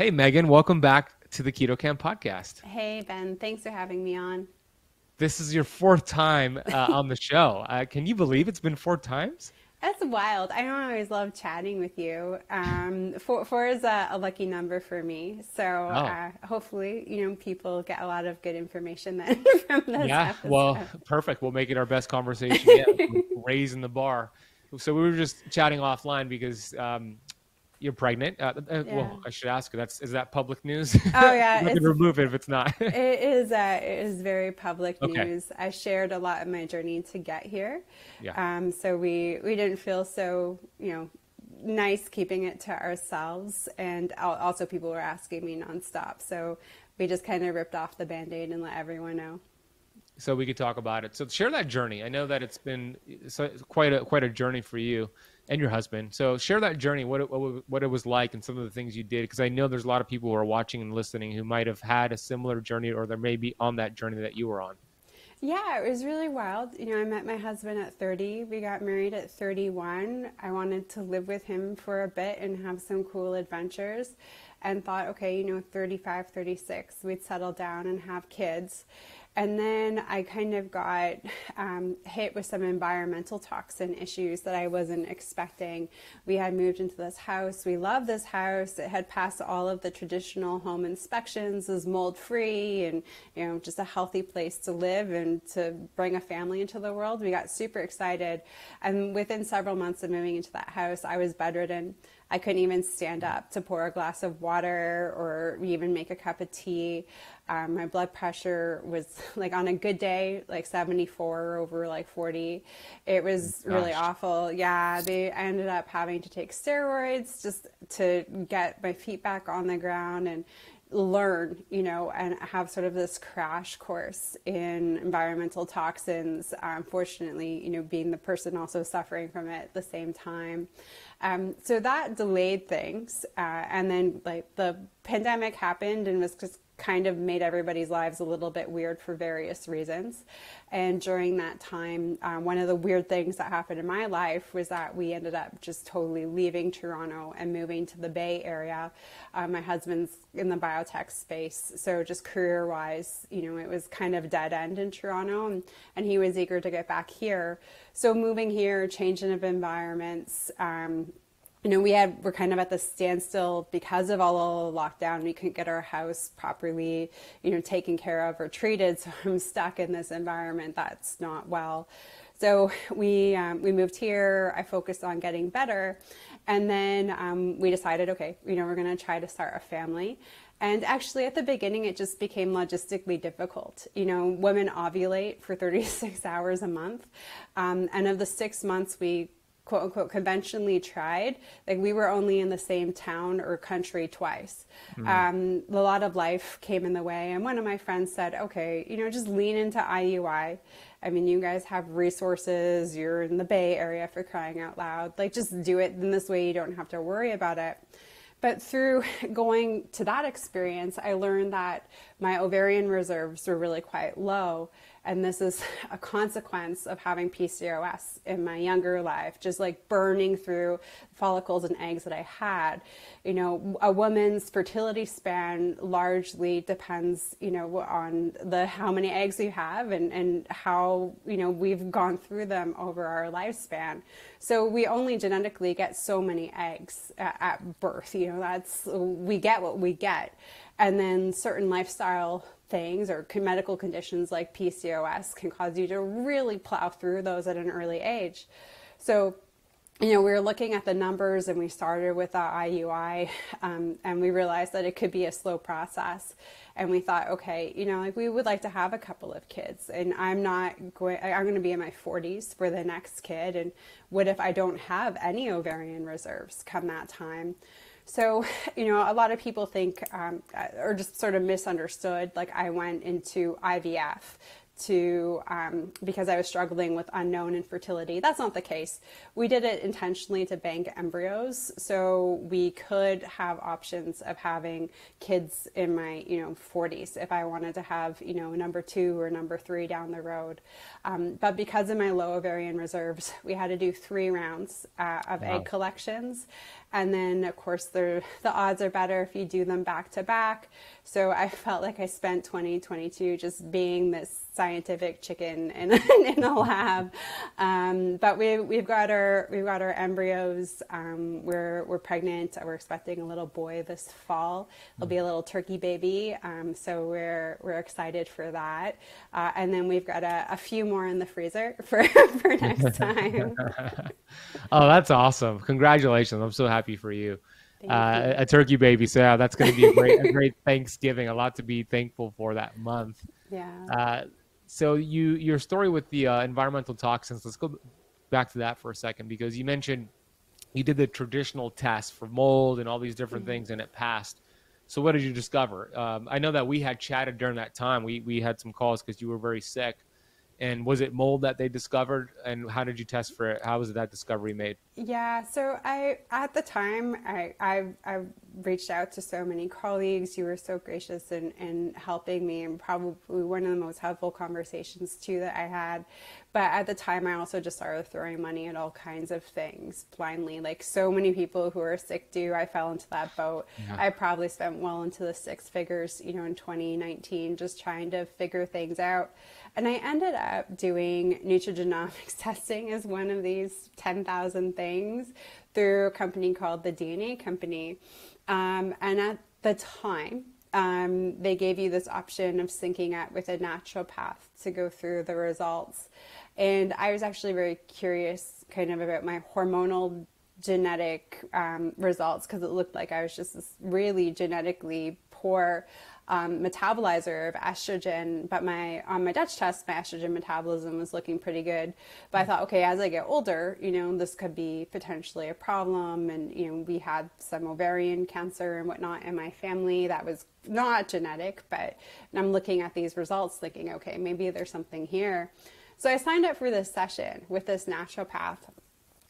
Hey, Megan, welcome back to the Keto Kamp podcast. Hey, Ben, thanks for having me on. This is your fourth time uh, on the show. Uh, can you believe it's been four times? That's wild. I don't always love chatting with you. Um, four, four is a, a, lucky number for me. So oh. uh, hopefully, you know, people get a lot of good information then from this. Yeah, episode. well, perfect. We'll make it our best conversation yet. raising the bar. So we were just chatting offline because um, you're pregnant. Uh, uh, yeah. Well, I should ask you. That's is that public news? Oh yeah, you can remove it if it's not. it is. Uh, it is very public okay. news. I shared a lot of my journey to get here. Yeah. Um. So we we didn't feel so you know nice keeping it to ourselves, and also people were asking me nonstop. So we just kind of ripped off the band-aid and let everyone know so we could talk about it. So share that journey. I know that it's been so, quite a quite a journey for you and your husband. So share that journey, what it, what, it was like, and some of the things you did, because I know there's a lot of people who are watching and listening who might have had a similar journey, or they may be on that journey that you were on. Yeah, it was really wild. You know, I met my husband at 30. We got married at 31. I wanted to live with him for a bit and have some cool adventures and thought, okay, you know, 35, 36, we'd settle down and have kids. And then I kind of got um, hit with some environmental toxin issues that I wasn't expecting. We had moved into this house. We loved this house. It had passed all of the traditional home inspections, was mold free, and you know just a healthy place to live and to bring a family into the world. We got super excited, and within several months of moving into that house, I was bedridden. I couldn't even stand up to pour a glass of water or even make a cup of tea. Um, my blood pressure was like on a good day, like 74 over like 40. It was Gosh. really awful. Yeah, they I ended up having to take steroids just to get my feet back on the ground and learn, you know, and have sort of this crash course in environmental toxins. Unfortunately, um, you know, being the person also suffering from it at the same time. Um, so that delayed things. Uh, and then, like, the pandemic happened and was just kind of made everybody's lives a little bit weird for various reasons. And during that time, um, one of the weird things that happened in my life was that we ended up just totally leaving Toronto and moving to the Bay Area. Uh, my husband's in the biotech space, so just career wise, you know, it was kind of dead end in Toronto, and, and he was eager to get back here. So moving here, changing of environments, um, you know, we had we're kind of at the standstill because of all the lockdown. We couldn't get our house properly, you know, taken care of or treated. So I'm stuck in this environment that's not well. So we um, we moved here. I focused on getting better, and then um, we decided, okay, you know, we're going to try to start a family. And actually, at the beginning, it just became logistically difficult. You know, women ovulate for 36 hours a month, um, and of the six months we quote unquote conventionally tried, like we were only in the same town or country twice. Mm. Um, a lot of life came in the way. And one of my friends said, okay, you know, just lean into IUI. I mean, you guys have resources, you're in the Bay Area for crying out loud. Like, just do it in this way, you don't have to worry about it. But through going to that experience, I learned that my ovarian reserves were really quite low. And this is a consequence of having PCOS in my younger life, just like burning through follicles and eggs that I had. You know, a woman's fertility span largely depends, you know, on the how many eggs you have and, and how, you know, we've gone through them over our lifespan. So we only genetically get so many eggs at, at birth. You know, that's we get what we get. And then certain lifestyle things or medical conditions like PCOS can cause you to really plow through those at an early age. So, you know, we were looking at the numbers and we started with the IUI um, and we realized that it could be a slow process. And we thought, okay, you know, like we would like to have a couple of kids and I'm not going, I'm going to be in my 40s for the next kid. And what if I don't have any ovarian reserves come that time? So, you know, a lot of people think, um, or just sort of misunderstood, like I went into IVF to um, because I was struggling with unknown infertility. That's not the case. We did it intentionally to bank embryos, so we could have options of having kids in my you know 40s if I wanted to have you know number two or number three down the road. Um, but because of my low ovarian reserves, we had to do three rounds uh, of wow. egg collections, And then, of course, the, the odds are better if you do them back to back. So I felt like I spent 2022 just being this scientific chicken in, in a lab. Um, but we, we've got our we've got our embryos. Um, we're we're pregnant. We're expecting a little boy this fall. It'll be a little turkey baby. Um, so we're we're excited for that. Uh, and then we've got a, a, few more in the freezer for for next time. oh, that's awesome! Congratulations! I'm so happy for you. Uh, a turkey baby. So yeah, that's going to be a great, a great Thanksgiving. A lot to be thankful for that month. Yeah. Uh, so you your story with the uh, environmental toxins. Let's go back to that for a second because you mentioned you did the traditional test for mold and all these different mm-hmm. things, and it passed. So what did you discover? Um, I know that we had chatted during that time. We we had some calls because you were very sick. And was it mold that they discovered? And how did you test for it? How was that discovery made? Yeah, so I at the time I I, I reached out to so many colleagues. You were so gracious in, in helping me, and probably one of the most helpful conversations too that I had. But at the time, I also just started throwing money at all kinds of things blindly, like so many people who are sick do. I fell into that boat. Yeah. I probably spent well into the six figures, you know, in 2019, just trying to figure things out. And I ended up doing nutrigenomics testing as one of these 10,000 things through a company called the DNA Company. Um, and at the time, um, they gave you this option of syncing up with a naturopath to go through the results. And I was actually very curious, kind of, about my hormonal genetic um, results because it looked like I was just really genetically poor um, metabolizer of estrogen, but my on my Dutch test, my estrogen metabolism was looking pretty good. But I thought, okay, as I get older, you know, this could be potentially a problem. And you know, we had some ovarian cancer and whatnot in my family that was not genetic, but I'm looking at these results, thinking, okay, maybe there's something here. So I signed up for this session with this naturopath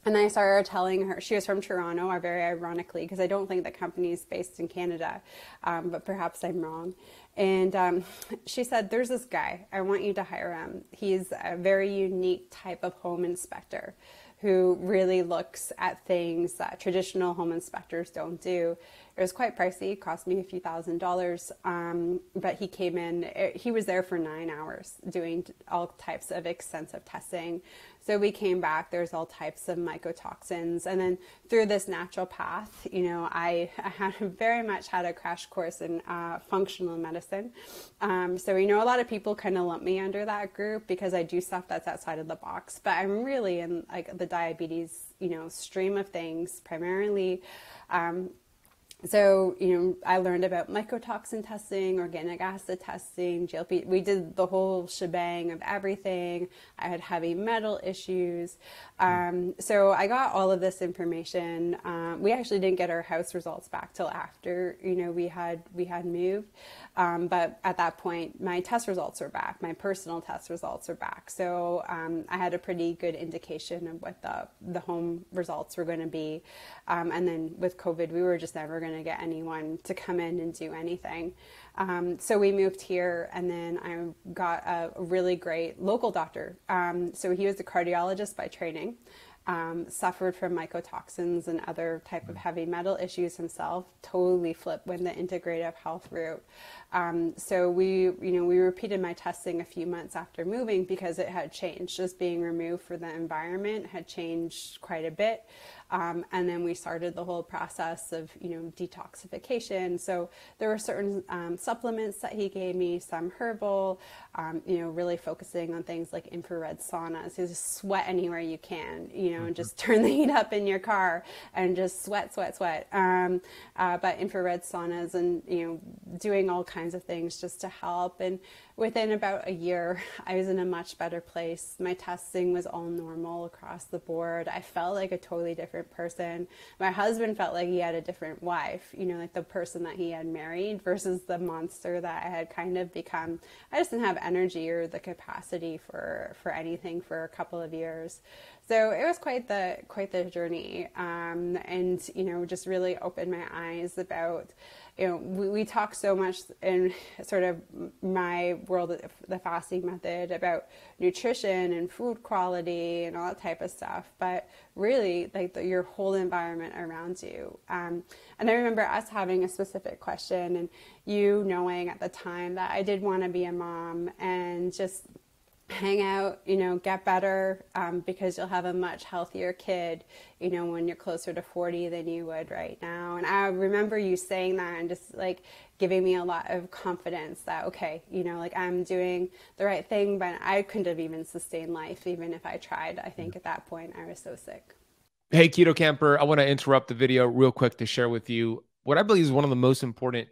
and I started telling her, she was from Toronto, very ironically, because I don't think the company is based in Canada, um, but perhaps I'm wrong. And um, she said, There's this guy, I want you to hire him. He's a very unique type of home inspector who really looks at things that traditional home inspectors don't do. It was quite pricey, it cost me a few thousand dollars, um, but he came in, it, he was there for nine hours doing all types of extensive testing so we came back, there's all types of mycotoxins. And then through this naturopath, you know, I, I had very much had a crash course in uh, functional medicine. Um, so, you know, a lot of people kind of lump me under that group because I do stuff that's outside of the box. But I'm really in like the diabetes, you know, stream of things, primarily um, so you know i learned about mycotoxin testing organic acid testing glp we did the whole shebang of everything. I had heavy metal issues. Um, so i got all of this information. Um, we actually didn't get our house results back till after you know we had we had moved. Um, but at that point my test results were back. My personal test results were back. So um, i had a pretty good indication of what the the home results were going to be. Um, and then with covid we were just never going going to get anyone to come in and do anything. Um, so we moved here, and then I got a really great local doctor. Um, so he was a cardiologist by training. Um, suffered from mycotoxins and other type of heavy metal issues himself. Totally flipped when the integrative health route. Um, so we, you know, we repeated my testing a few months after moving because it had changed. Just being removed for the environment had changed quite a bit. Um, and then we started the whole process of, you know, detoxification. So there were certain um, supplements that he gave me, some herbal, um, you know, really focusing on things like infrared saunas. You just sweat anywhere you can, you know, mm-hmm. and just turn the heat up in your car and just sweat, sweat, sweat. Um, uh, but infrared saunas and, you know, doing all kinds of things just to help. And within about a year, I was in a much better place. My testing was all normal across the board. I felt like a totally different person. My husband felt like he had a different wife, you know, like the person that he had married versus the monster that I had kind of become. I just didn't have energy or the capacity for, for anything for a couple of years. So it was quite the quite the journey, um, and you know, just really opened my eyes about you know, we, we talk so much in sort of my world, the fasting method, about nutrition and food quality and all that type of stuff. But really, like the, your whole environment around you. Um, and I remember us having a specific question, and you knowing at the time that I did want to be a mom, and just hang out, you know, get better um, because you'll have a much healthier kid, you know, when you're closer to 40 than you would right now. And I remember you saying that and just like giving me a lot of confidence that, okay, you know, like I'm doing the right thing, but I couldn't have even sustained life even if I tried. I think at that point I was so sick. Hey, Keto Kamper, I want to interrupt the video real quick to share with you what I believe is one of the most important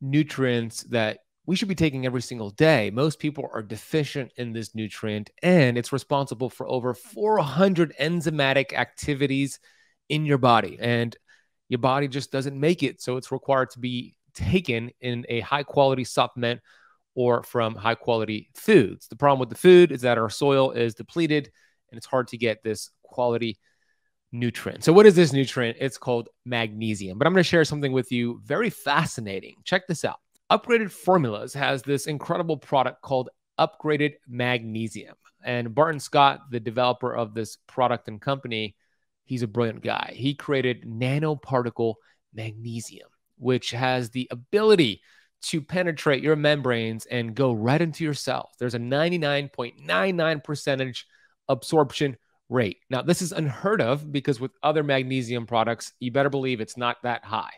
nutrients that we should be taking every single day. Most people are deficient in this nutrient, and it's responsible for over 400 enzymatic activities in your body. And your body just doesn't make it. So it's required to be taken in a high quality supplement or from high quality foods. The problem with the food is that our soil is depleted and it's hard to get this quality nutrient. So, what is this nutrient? It's called magnesium. But I'm going to share something with you very fascinating. Check this out. Upgraded Formulas has this incredible product called Upgraded Magnesium. And Barton Scott, the developer of this product and company, he's a brilliant guy. He created nanoparticle magnesium, which has the ability to penetrate your membranes and go right into your cells. There's a 99.99 percentage absorption rate. Now, this is unheard of because with other magnesium products, you better believe it's not that high.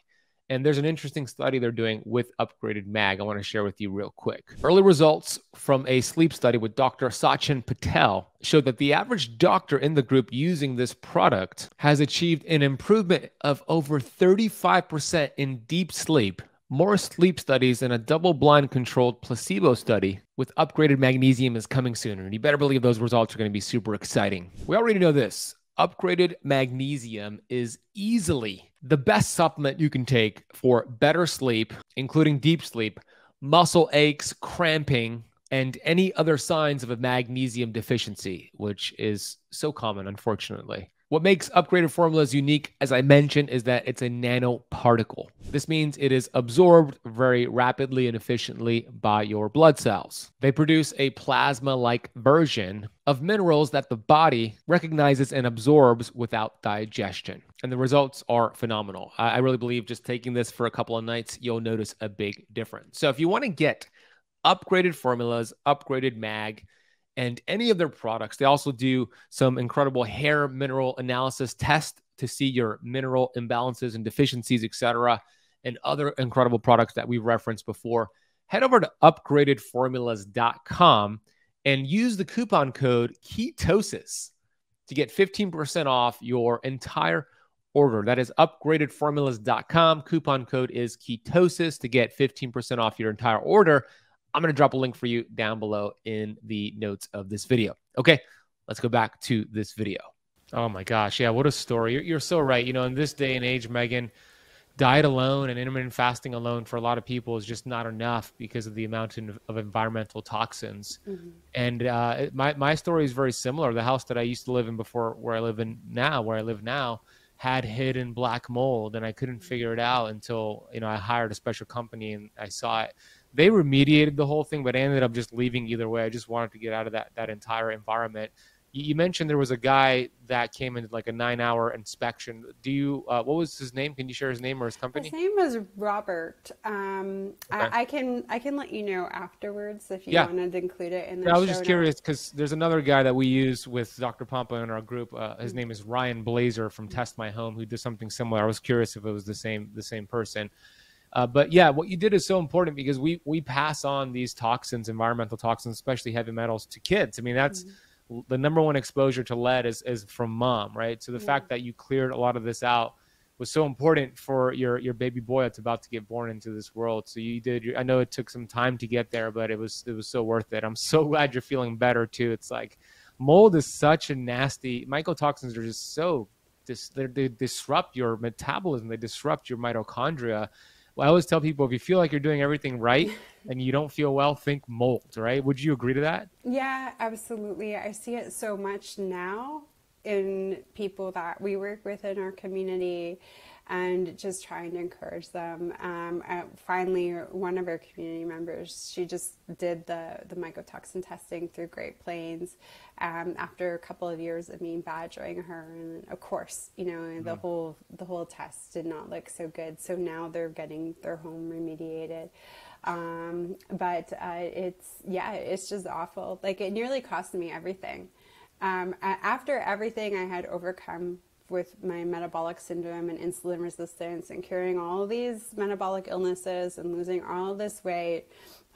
And there's an interesting study they're doing with upgraded mag. I want to share with you real quick. Early results from a sleep study with Dr. Sachin Patel showed that the average doctor in the group using this product has achieved an improvement of over 35% in deep sleep. More sleep studies and a double blind controlled placebo study with upgraded magnesium is coming soon. And you better believe those results are going to be super exciting. We already know this upgraded magnesium is easily the best supplement you can take for better sleep, including deep sleep, muscle aches, cramping, and any other signs of a magnesium deficiency, which is so common, unfortunately. What makes upgraded formulas unique, as I mentioned, is that it's a nanoparticle. This means it is absorbed very rapidly and efficiently by your blood cells. They produce a plasma like version of minerals that the body recognizes and absorbs without digestion. And the results are phenomenal. I really believe just taking this for a couple of nights, you'll notice a big difference. So if you want to get upgraded formulas, upgraded mag, and any of their products. They also do some incredible hair mineral analysis test to see your mineral imbalances and deficiencies, etc., and other incredible products that we've referenced before. Head over to upgradedformulas.com and use the coupon code ketosis to get 15% off your entire order. That is upgradedformulas.com. Coupon code is ketosis to get 15% off your entire order. I'm going to drop a link for you down below in the notes of this video. Okay, let's go back to this video. Oh my gosh. Yeah, what a story. You're, you're so right. You know, in this day and age, Megan, diet alone and intermittent fasting alone for a lot of people is just not enough because of the amount of, of environmental toxins. Mm-hmm. And uh, my, my story is very similar. The house that I used to live in before where I live in now, where I live now, had hidden black mold and I couldn't figure it out until, you know, I hired a special company and I saw it they remediated the whole thing, but I ended up just leaving either way. I just wanted to get out of that that entire environment. You, you mentioned there was a guy that came in like a nine hour inspection. Do you? Uh, what was his name? Can you share his name or his company? His name was Robert. Um, okay. I, I, can I can let you know afterwards if you yeah. wanted to include it in the. Yeah, I was just curious because there's another guy that we use with Dr. Pompa in our group. Uh, his mm-hmm. name is Ryan Blazer from Test My Home, who did something similar. I was curious if it was the same the same person. Uh, but yeah, what you did is so important because we we pass on these toxins, environmental toxins, especially heavy metals, to kids. I mean, that's mm-hmm. the number one exposure to lead is is from mom, right? So the yeah. fact that you cleared a lot of this out was so important for your your baby boy that's about to get born into this world. So you did. I know it took some time to get there, but it was it was so worth it. I'm so glad you're feeling better too. It's like mold is such a nasty. Mycotoxins are just so they disrupt your metabolism. They disrupt your mitochondria I always tell people if you feel like you're doing everything right and you don't feel well, think mold, right? Would you agree to that? Yeah, absolutely. I see it so much now in people that we work with in our community and just trying to encourage them. Um, finally, one of our community members, she just did the, the mycotoxin testing through Great Plains um, after a couple of years of me badgering her. And of course, you know, mm-hmm. the whole the whole test did not look so good. So now they're getting their home remediated. Um, but uh, it's yeah, it's just awful. Like it nearly cost me everything. Um, after everything I had overcome with my metabolic syndrome and insulin resistance and curing all these metabolic illnesses and losing all this weight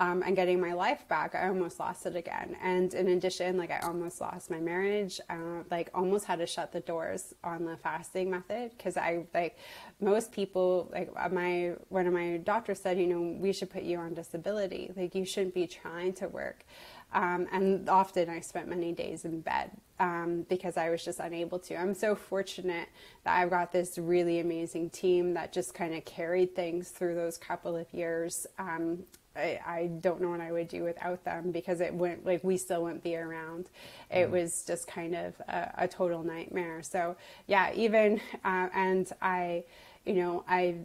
um, and getting my life back, I almost lost it again. And in addition, like I almost lost my marriage, uh, like almost had to shut the doors on the fasting method because I like most people like uh, my one of my doctors said, you know, we should put you on disability. Like you shouldn't be trying to work. Um, and often I spent many days in bed um, because I was just unable to. I'm so fortunate that I've got this really amazing team that just kind of carried things through those couple of years. Um, I, I, don't know what I would do without them because it wouldn't like we still wouldn't be around. It mm. was just kind of a, a, total nightmare. So yeah, even uh, and I, you know, I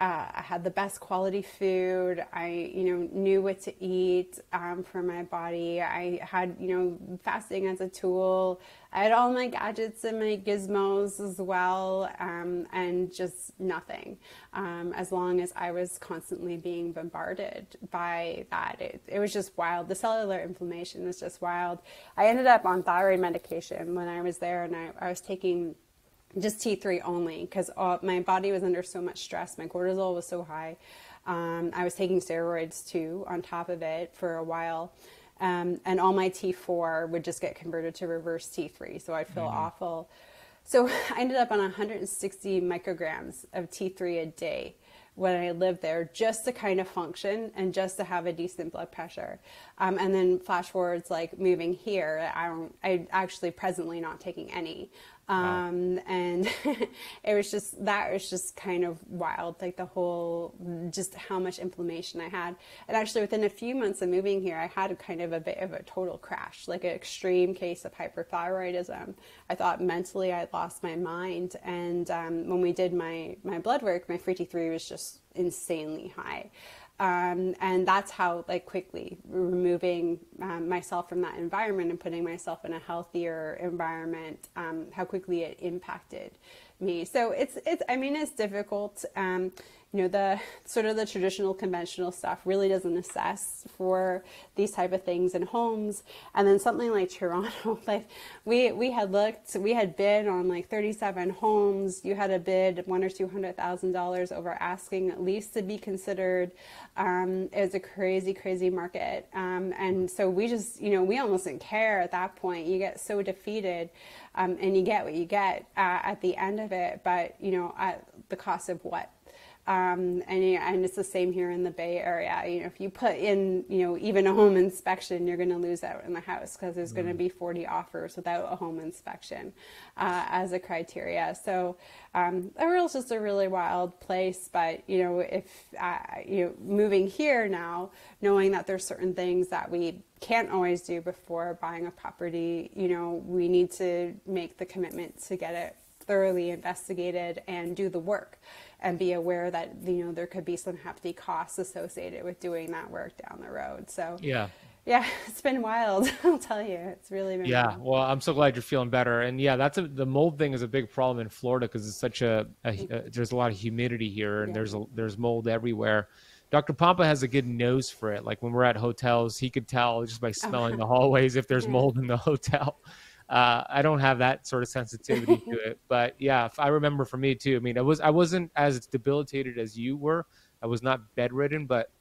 uh, I had the best quality food. I, you know, knew what to eat um, for my body. I had, you know, fasting as a tool. I had all my gadgets and my gizmos as well, um, and just nothing. Um, as long as I was constantly being bombarded by that, it, it was just wild. The cellular inflammation was just wild. I ended up on thyroid medication when I was there, and I, I was taking just T3 only because my body was under so much stress. My cortisol was so high. Um, I was taking steroids too on top of it for a while. Um, and all my T4 would just get converted to reverse T3. So I'd feel mm-hmm. awful. So I ended up on 160 micrograms of T3 a day when I lived there just to kind of function and just to have a decent blood pressure. Um, and then flash forwards, like moving here, I don't, I actually presently not taking any. Um, wow. And it was just, that was just kind of wild, like the whole, just how much inflammation I had. And actually, within a few months of moving here, I had kind of a bit of a total crash, like an extreme case of hyperthyroidism. I thought mentally I'd lost my mind. And um, when we did my, my blood work, my free T3 was just insanely high. Um, and that's how like quickly removing um, myself from that environment and putting myself in a healthier environment um, how quickly it impacted me. So it's it's i mean it's difficult um, you know the sort of the traditional conventional stuff really doesn't assess for these type of things in homes. And then something like toronto like we we had looked we had bid on like 37 homes. You had to bid one or two hundred thousand dollars over asking at least to be considered. Um, it was a crazy crazy market. Um, and so we just you know we almost didn't care at that point. You get so defeated um, and you get what you get uh, at the end of it. But you know at the cost of what um, and, and it's the same here in the Bay Area. You know, if you put in, you know, even a home inspection, you're going to lose out in the house because there's mm. going to be 40 offers without a home inspection uh, as a criteria. So um, is just a really wild place. But you know, if uh, you know, moving here now, knowing that there's certain things that we can't always do before buying a property, you know, we need to make the commitment to get it thoroughly investigated and do the work and be aware that you know there could be some hefty costs associated with doing that work down the road. So yeah, yeah, it's been wild. I'll tell you, it's really been. Yeah, wild. well, I'm so glad you're feeling better. And yeah, that's a, the mold thing is a big problem in Florida because it's such a, a, a, mm. uh, there's a lot of humidity here and yeah. there's a, there's mold everywhere. Dr. Pompa has a good nose for it. Like when we're at hotels, he could tell just by smelling the hallways if there's mold in the hotel. Uh, I don't have that sort of sensitivity to it, but yeah, I remember for me too. I mean, I was I wasn't as debilitated as you were. I was not bedridden, but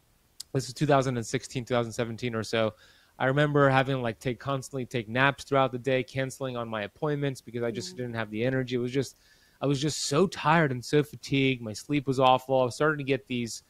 this is 2016, 2017 or so. I remember having like take constantly take naps throughout the day, canceling on my appointments because I just didn't have the energy. It was just I was just so tired and so fatigued. My sleep was awful. I was starting to get these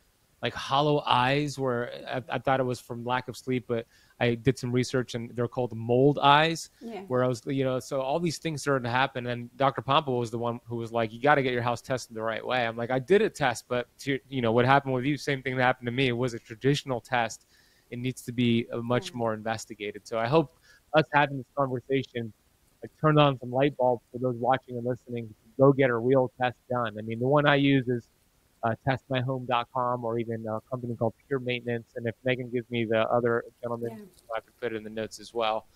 like hollow eyes where I, I thought it was from lack of sleep, but I did some research and they're called mold eyes, yeah. where I was, you know, so all these things started to happen. And Dr. Pompa was the one who was like, you got to get your house tested the right way. I'm like, I did a test, but to, you know, what happened with you, same thing that happened to me. It was a traditional test. It needs to be uh, much mm. more investigated. So I hope us having this conversation like turned on some light bulbs for those watching and listening. Go get a real test done. I mean, the one I use is uh, testmyhome.com or even a company called Pure Maintenance. And if Megan gives me the other gentleman, yeah. I can put it in the notes as well.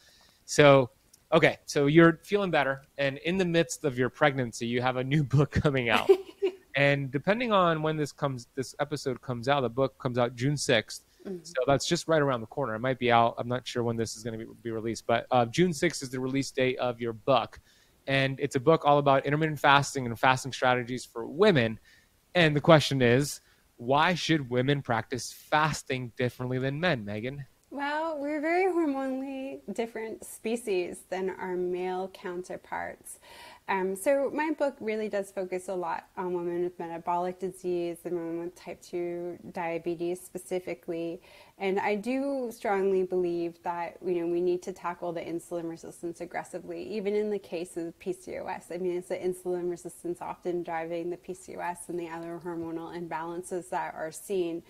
So, okay, so you're feeling better, and in the midst of your pregnancy, you have a new book coming out. and depending on when this comes, this episode comes out, the book comes out June 6th. Mm-hmm. So that's just right around the corner. It might be out. I'm not sure when this is going to be, be released, but uh, June 6th is the release date of your book. And it's a book all about intermittent fasting and fasting strategies for women. And the question is, why should women practice fasting differently than men, Megan? Well, we're very hormonally different species than our male counterparts. Um, so my book really does focus a lot on women with metabolic disease and women with type 2 diabetes specifically. And I do strongly believe that, you know, we need to tackle the insulin resistance aggressively, even in the case of PCOS. I mean, it's the insulin resistance often driving the PCOS and the other hormonal imbalances that are seen.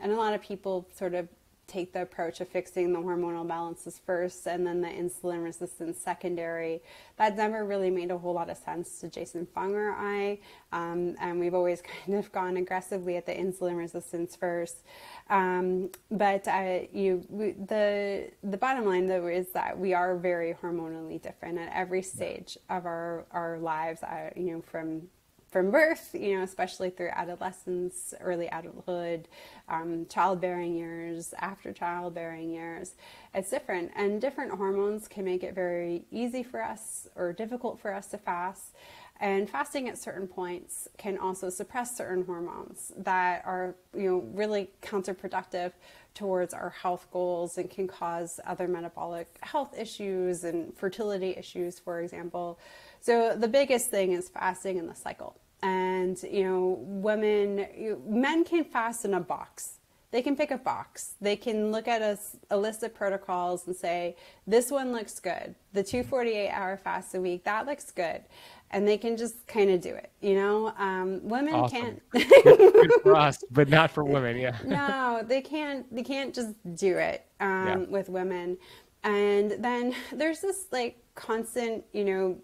And a lot of people sort of take the approach of fixing the hormonal balances first and then the insulin resistance secondary. That never really made a whole lot of sense to Jason Fung or I, um, and we've always kind of gone aggressively at the insulin resistance first. Um, but uh, you, we, the the bottom line though is that we are very hormonally different at every stage of our our lives. Uh, you know, from from birth, you know, especially through adolescence, early adulthood, um, childbearing years, after childbearing years. It's different, and different hormones can make it very easy for us or difficult for us to fast. And fasting at certain points can also suppress certain hormones that are, you know, really counterproductive towards our health goals and can cause other metabolic health issues and fertility issues, for example. So the biggest thing is fasting in the cycle. And, you know, women, you, men can fast in a box. They can pick a box. They can look at a, a list of protocols and say, this one looks good. The 248 hour fast a week, that looks good. And they can just kind of do it, you know. Um, women awesome. can't. good for us, but not for women. Yeah. no, they can't. They can't just do it um, yeah. with women. And then there's this like constant, you know,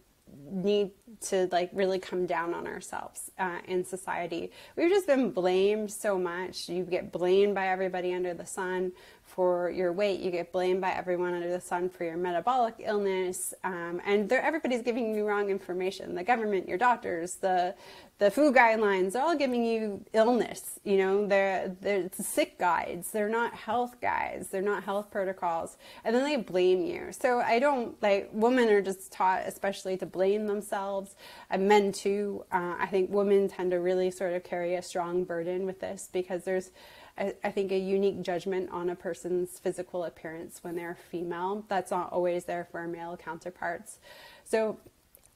need to like really come down on ourselves uh, in society. We've just been blamed so much. You get blamed by everybody under the sun for your weight. You get blamed by everyone under the sun for your metabolic illness, um, and everybody's giving you wrong information. The government, your doctors, the the food guidelines, they're all giving you illness. You know, they're they're sick guides. They're not health guides. They're not health protocols, and then they blame you. So I don't like women are just taught, especially to blame themselves, and men too. Uh, I think women tend to really sort of carry a strong burden with this because there's I, think, a unique judgment on a person's physical appearance when they're female. That's not always there for male counterparts. So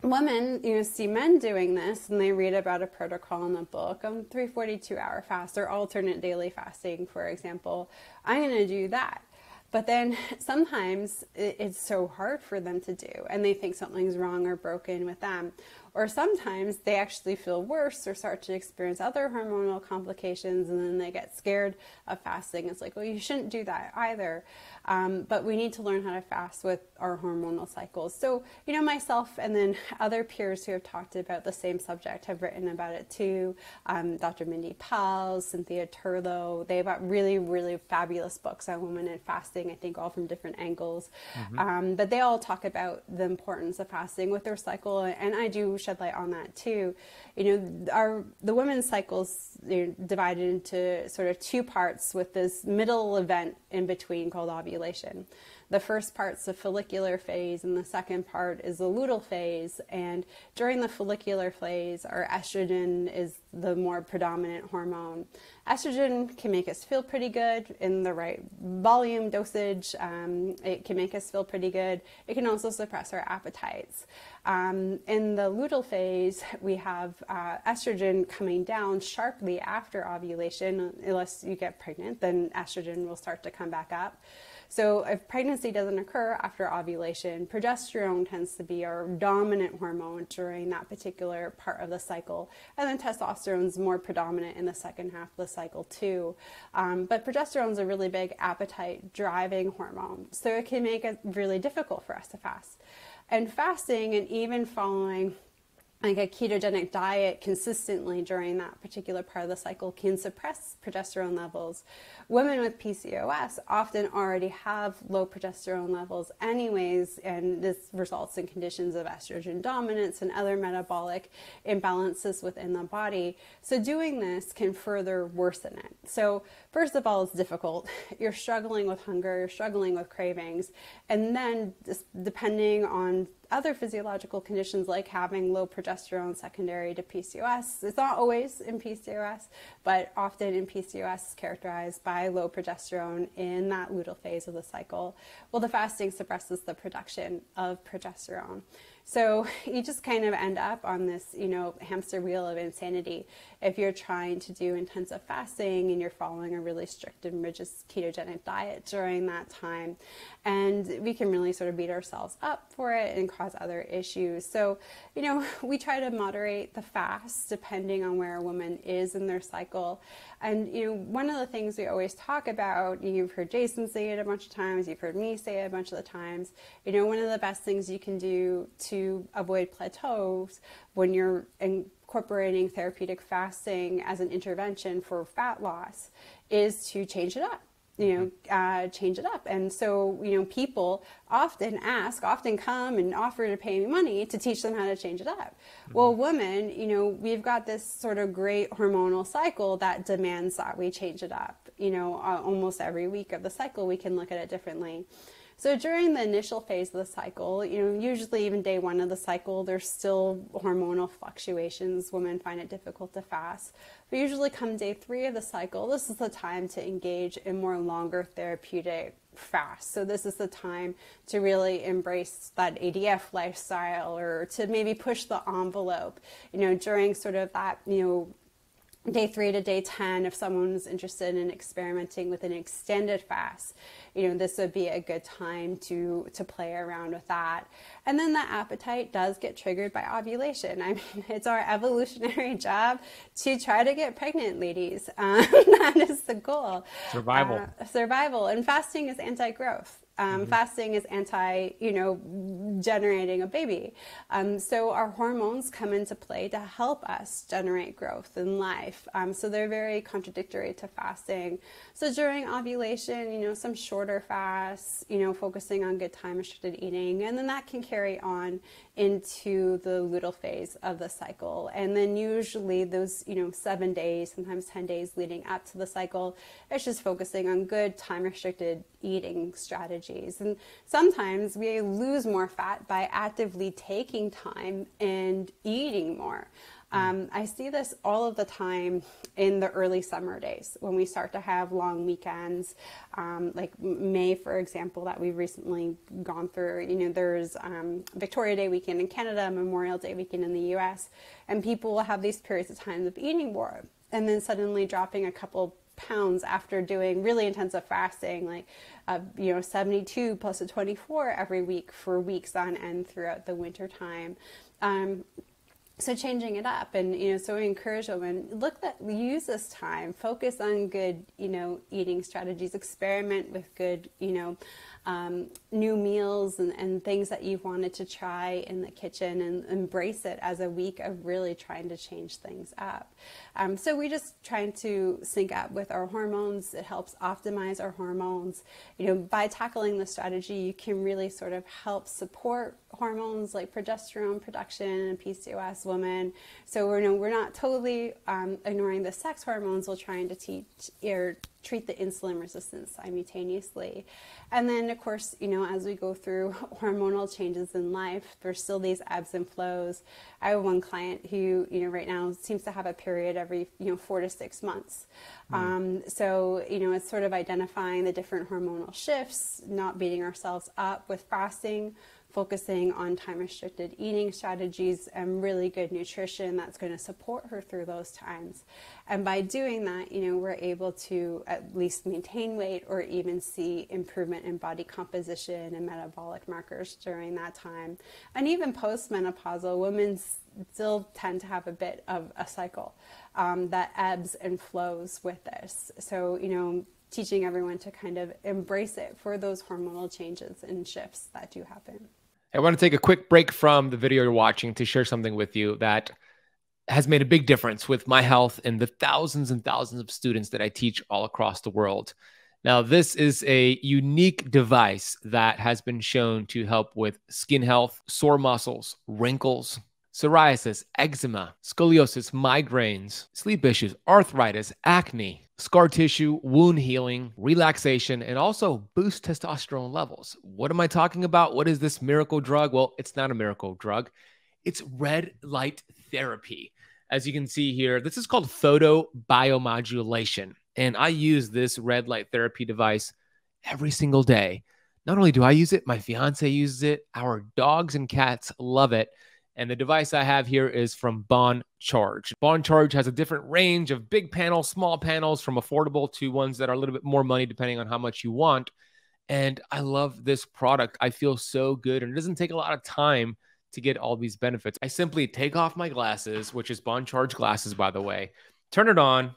women you know see men doing this and they read about a protocol in the book um, on 342 hour fast or alternate daily fasting for example i'm going to do that but then sometimes it's so hard for them to do and they think something's wrong or broken with them or sometimes they actually feel worse or start to experience other hormonal complications and then they get scared of fasting. It's like, well, you shouldn't do that either. Um, but we need to learn how to fast with our hormonal cycles. So, you know, myself and then other peers who have talked about the same subject have written about it too. Um, Dr. Mindy Pelz, Cynthia Thurlow, they've got really, really fabulous books on women and fasting, I think all from different angles. Mm-hmm. Um, but they all talk about the importance of fasting with their cycle. And I do shed light on that too. You know, our the women's cycles are divided into sort of two parts with this middle event in between called ovulation. The first part's the follicular phase, and the second part is the luteal phase. And during the follicular phase, our estrogen is the more predominant hormone. Estrogen can make us feel pretty good in the right volume dosage. Um, it can make us feel pretty good. It can also suppress our appetites. Um, in the luteal phase, we have uh, estrogen coming down sharply after ovulation. Unless you get pregnant, then estrogen will start to come back up. So if pregnancy doesn't occur after ovulation, progesterone tends to be our dominant hormone during that particular part of the cycle. And then testosterone is more predominant in the second half of the cycle too. Um, but progesterone is a really big appetite driving hormone. So it can make it really difficult for us to fast. And fasting and even following like a ketogenic diet consistently during that particular part of the cycle can suppress progesterone levels. Women with PCOS often already have low progesterone levels, anyways, and this results in conditions of estrogen dominance and other metabolic imbalances within the body. So, doing this can further worsen it. So, first of all, it's difficult. You're struggling with hunger, you're struggling with cravings, and then, depending on other physiological conditions like having low progesterone secondary to PCOS. It's not always in PCOS, but often in PCOS is characterized by low progesterone in that luteal phase of the cycle. Well, the fasting suppresses the production of progesterone. So you just kind of end up on this, you know, hamster wheel of insanity if you're trying to do intensive fasting and you're following a really strict and rigorous ketogenic diet during that time. And we can really sort of beat ourselves up for it and cause other issues. So, you know, we try to moderate the fast depending on where a woman is in their cycle. And, you know, one of the things we always talk about, you've heard Jason say it a bunch of times, you've heard me say it a bunch of the times, you know, one of the best things you can do to avoid plateaus when you're incorporating therapeutic fasting as an intervention for fat loss is to change it up you know, uh, change it up. And so, you know, people often ask, often come and offer to pay me money to teach them how to change it up. Mm-hmm. Well, women, you know, we've got this sort of great hormonal cycle that demands that we change it up. You know, uh, almost every week of the cycle, we can look at it differently. So during the initial phase of the cycle, you know, usually even day one of the cycle, there's still hormonal fluctuations. Women find it difficult to fast. But usually come day three of the cycle, this is the time to engage in more longer therapeutic fast. So this is the time to really embrace that ADF lifestyle or to maybe push the envelope, you know, during sort of that, you know, day three to day 10 if someone's interested in experimenting with an extended fast you know this would be a good time to to play around with that. And then the appetite does get triggered by ovulation. I mean it's our evolutionary job to try to get pregnant ladies. Um, that is the goal. Survival. Uh, survival. And fasting is anti-growth um, mm-hmm. Fasting is anti, you know, generating a baby. Um, so our hormones come into play to help us generate growth in life. Um, so they're very contradictory to fasting. So during ovulation, you know, some shorter fasts, you know, focusing on good time restricted eating, and then that can carry on into the luteal phase of the cycle. And then usually those, you know, seven days, sometimes 10 days leading up to the cycle, it's just focusing on good time restricted eating strategies. And sometimes we lose more fat by actively taking time and eating more. Um, I see this all of the time in the early summer days when we start to have long weekends, um, like May, for example, that we've recently gone through. You know, there's um, Victoria Day weekend in Canada, Memorial Day weekend in the US, and people will have these periods of time of eating more and then suddenly dropping a couple pounds after doing really intensive fasting, like uh, you know 72 plus a 24 every week for weeks on end throughout the winter time. Um, so changing it up and you know so we encourage women look that use this time focus on good you know eating strategies experiment with good you know um, new meals and, and things that you've wanted to try in the kitchen and embrace it as a week of really trying to change things up. Um, so we're just trying to sync up with our hormones. It helps optimize our hormones. You know, by tackling the strategy, you can really sort of help support hormones like progesterone production in PCOS women. So we're, you know, we're not totally um, ignoring the sex hormones. We're trying to teach or treat the insulin resistance simultaneously. And then, of course, you know, as we go through hormonal changes in life, there's still these ebbs and flows. I have one client who, you know, right now seems to have a period every, you know, four to six months. Mm. Um, so, you know, it's sort of identifying the different hormonal shifts, not beating ourselves up with fasting focusing on time restricted eating strategies and really good nutrition that's going to support her through those times. And by doing that, you know, we're able to at least maintain weight or even see improvement in body composition and metabolic markers during that time. And even postmenopausal, women still tend to have a bit of a cycle um, that ebbs and flows with this. So, you know, teaching everyone to kind of embrace it for those hormonal changes and shifts that do happen. I want to take a quick break from the video you're watching to share something with you that has made a big difference with my health and the thousands and thousands of students that I teach all across the world. Now, this is a unique device that has been shown to help with skin health, sore muscles, wrinkles, psoriasis, eczema, scoliosis, migraines, sleep issues, arthritis, acne, scar tissue, wound healing, relaxation, and also boost testosterone levels. What am I talking about? What is this miracle drug? Well, it's not a miracle drug, it's red light therapy. As you can see here, this is called photobiomodulation. And I use this red light therapy device every single day. Not only do I use it, my fiance uses it, our dogs and cats love it. And the device I have here is from Bon Charge. Bon Charge has a different range of big panels, small panels, from affordable to ones that are a little bit more money, depending on how much you want. And I love this product. I feel so good. And it doesn't take a lot of time to get all these benefits. I simply take off my glasses, which is Bon Charge glasses, by the way, turn it on,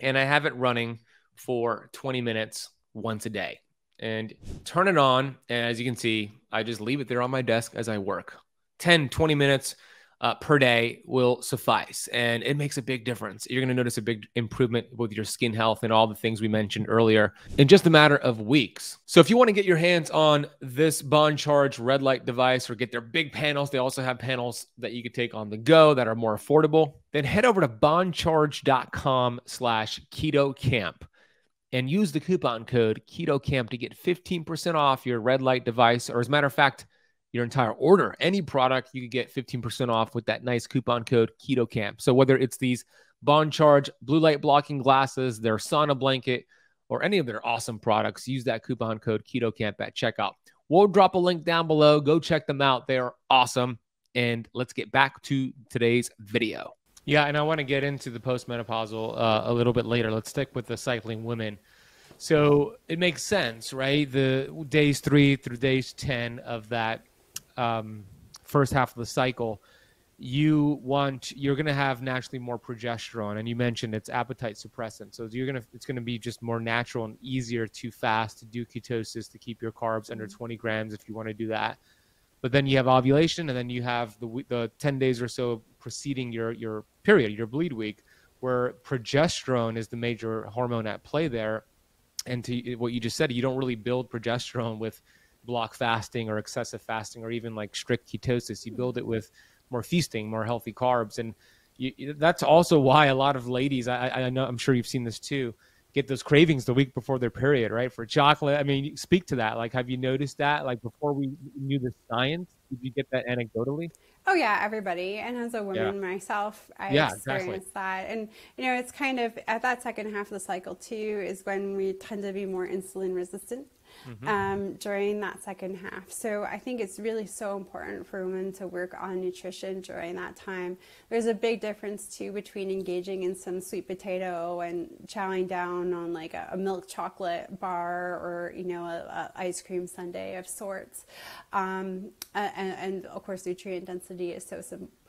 and I have it running for 20 minutes once a day. And turn it on. And as you can see, I just leave it there on my desk as I work. 10, 20 minutes uh, per day will suffice. And it makes a big difference. You're going to notice a big improvement with your skin health and all the things we mentioned earlier in just a matter of weeks. So, if you want to get your hands on this Bon Charge red light device or get their big panels, they also have panels that you could take on the go that are more affordable. Then head over to boncharge.com slash Keto Kamp and use the coupon code Keto Kamp to get 15% off your red light device. Or, as a matter of fact, your entire order, any product, you could get 15% off with that nice coupon code Keto Kamp. So whether it's these Bon Charge blue light blocking glasses, their sauna blanket, or any of their awesome products, use that coupon code Keto Kamp at checkout. We'll drop a link down below. Go check them out. They are awesome. And let's get back to today's video. Yeah, and I want to get into the postmenopausal uh, a little bit later. Let's stick with the cycling women. So it makes sense, right? The days three through days 10 of that um, first half of the cycle, you want you're going to have naturally more progesterone, and you mentioned it's appetite suppressant. So you're gonna it's going to be just more natural and easier to fast to do ketosis to keep your carbs under mm-hmm. 20 grams if you want to do that. But then you have ovulation, and then you have the the 10 days or so preceding your your period, your bleed week, where progesterone is the major hormone at play there. And to what you just said, you don't really build progesterone with block fasting or excessive fasting or even like strict ketosis. You build it with more feasting, more healthy carbs, and you, that's also why a lot of ladies, I, I know, I'm sure you've seen this too, get those cravings the week before their period, right? For chocolate. I mean, speak to that. Like, have you noticed that? Like, before we knew the science, did you get that anecdotally? Oh yeah, everybody. And as a woman yeah. myself, I yeah, experienced exactly. that. And you know, it's kind of at that second half of the cycle too is when we tend to be more insulin resistant mm-hmm. um, during that second half. So I think it's really so important for women to work on nutrition during that time. There's a big difference too between engaging in some sweet potato and chowing down on like a, a milk chocolate bar or you know a, a ice cream sundae of sorts. Um, and, and, of course, nutrient density is so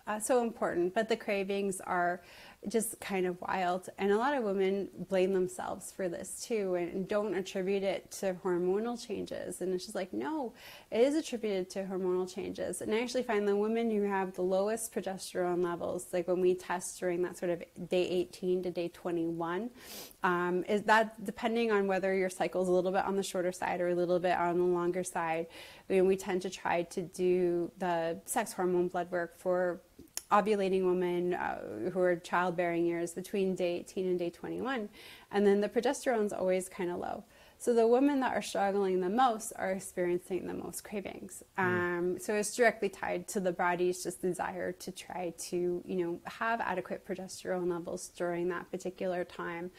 uh, so important. But the cravings are just kind of wild. And a lot of women blame themselves for this too and don't attribute it to hormonal changes. And it's just like, no, it is attributed to hormonal changes. And I actually find the women who have the lowest progesterone levels, like when we test during that sort of day 18 to day 21, um, is that depending on whether your cycle is a little bit on the shorter side or a little bit on the longer side. I mean, we tend to try to do the sex hormone blood work for ovulating women uh, who are childbearing years between day 18 and day 21. And then the progesterone is always kind of low. So the women that are struggling the most are experiencing the most cravings. Mm. Um, so it's directly tied to the body's just desire to try to, you know, have adequate progesterone levels during that particular time.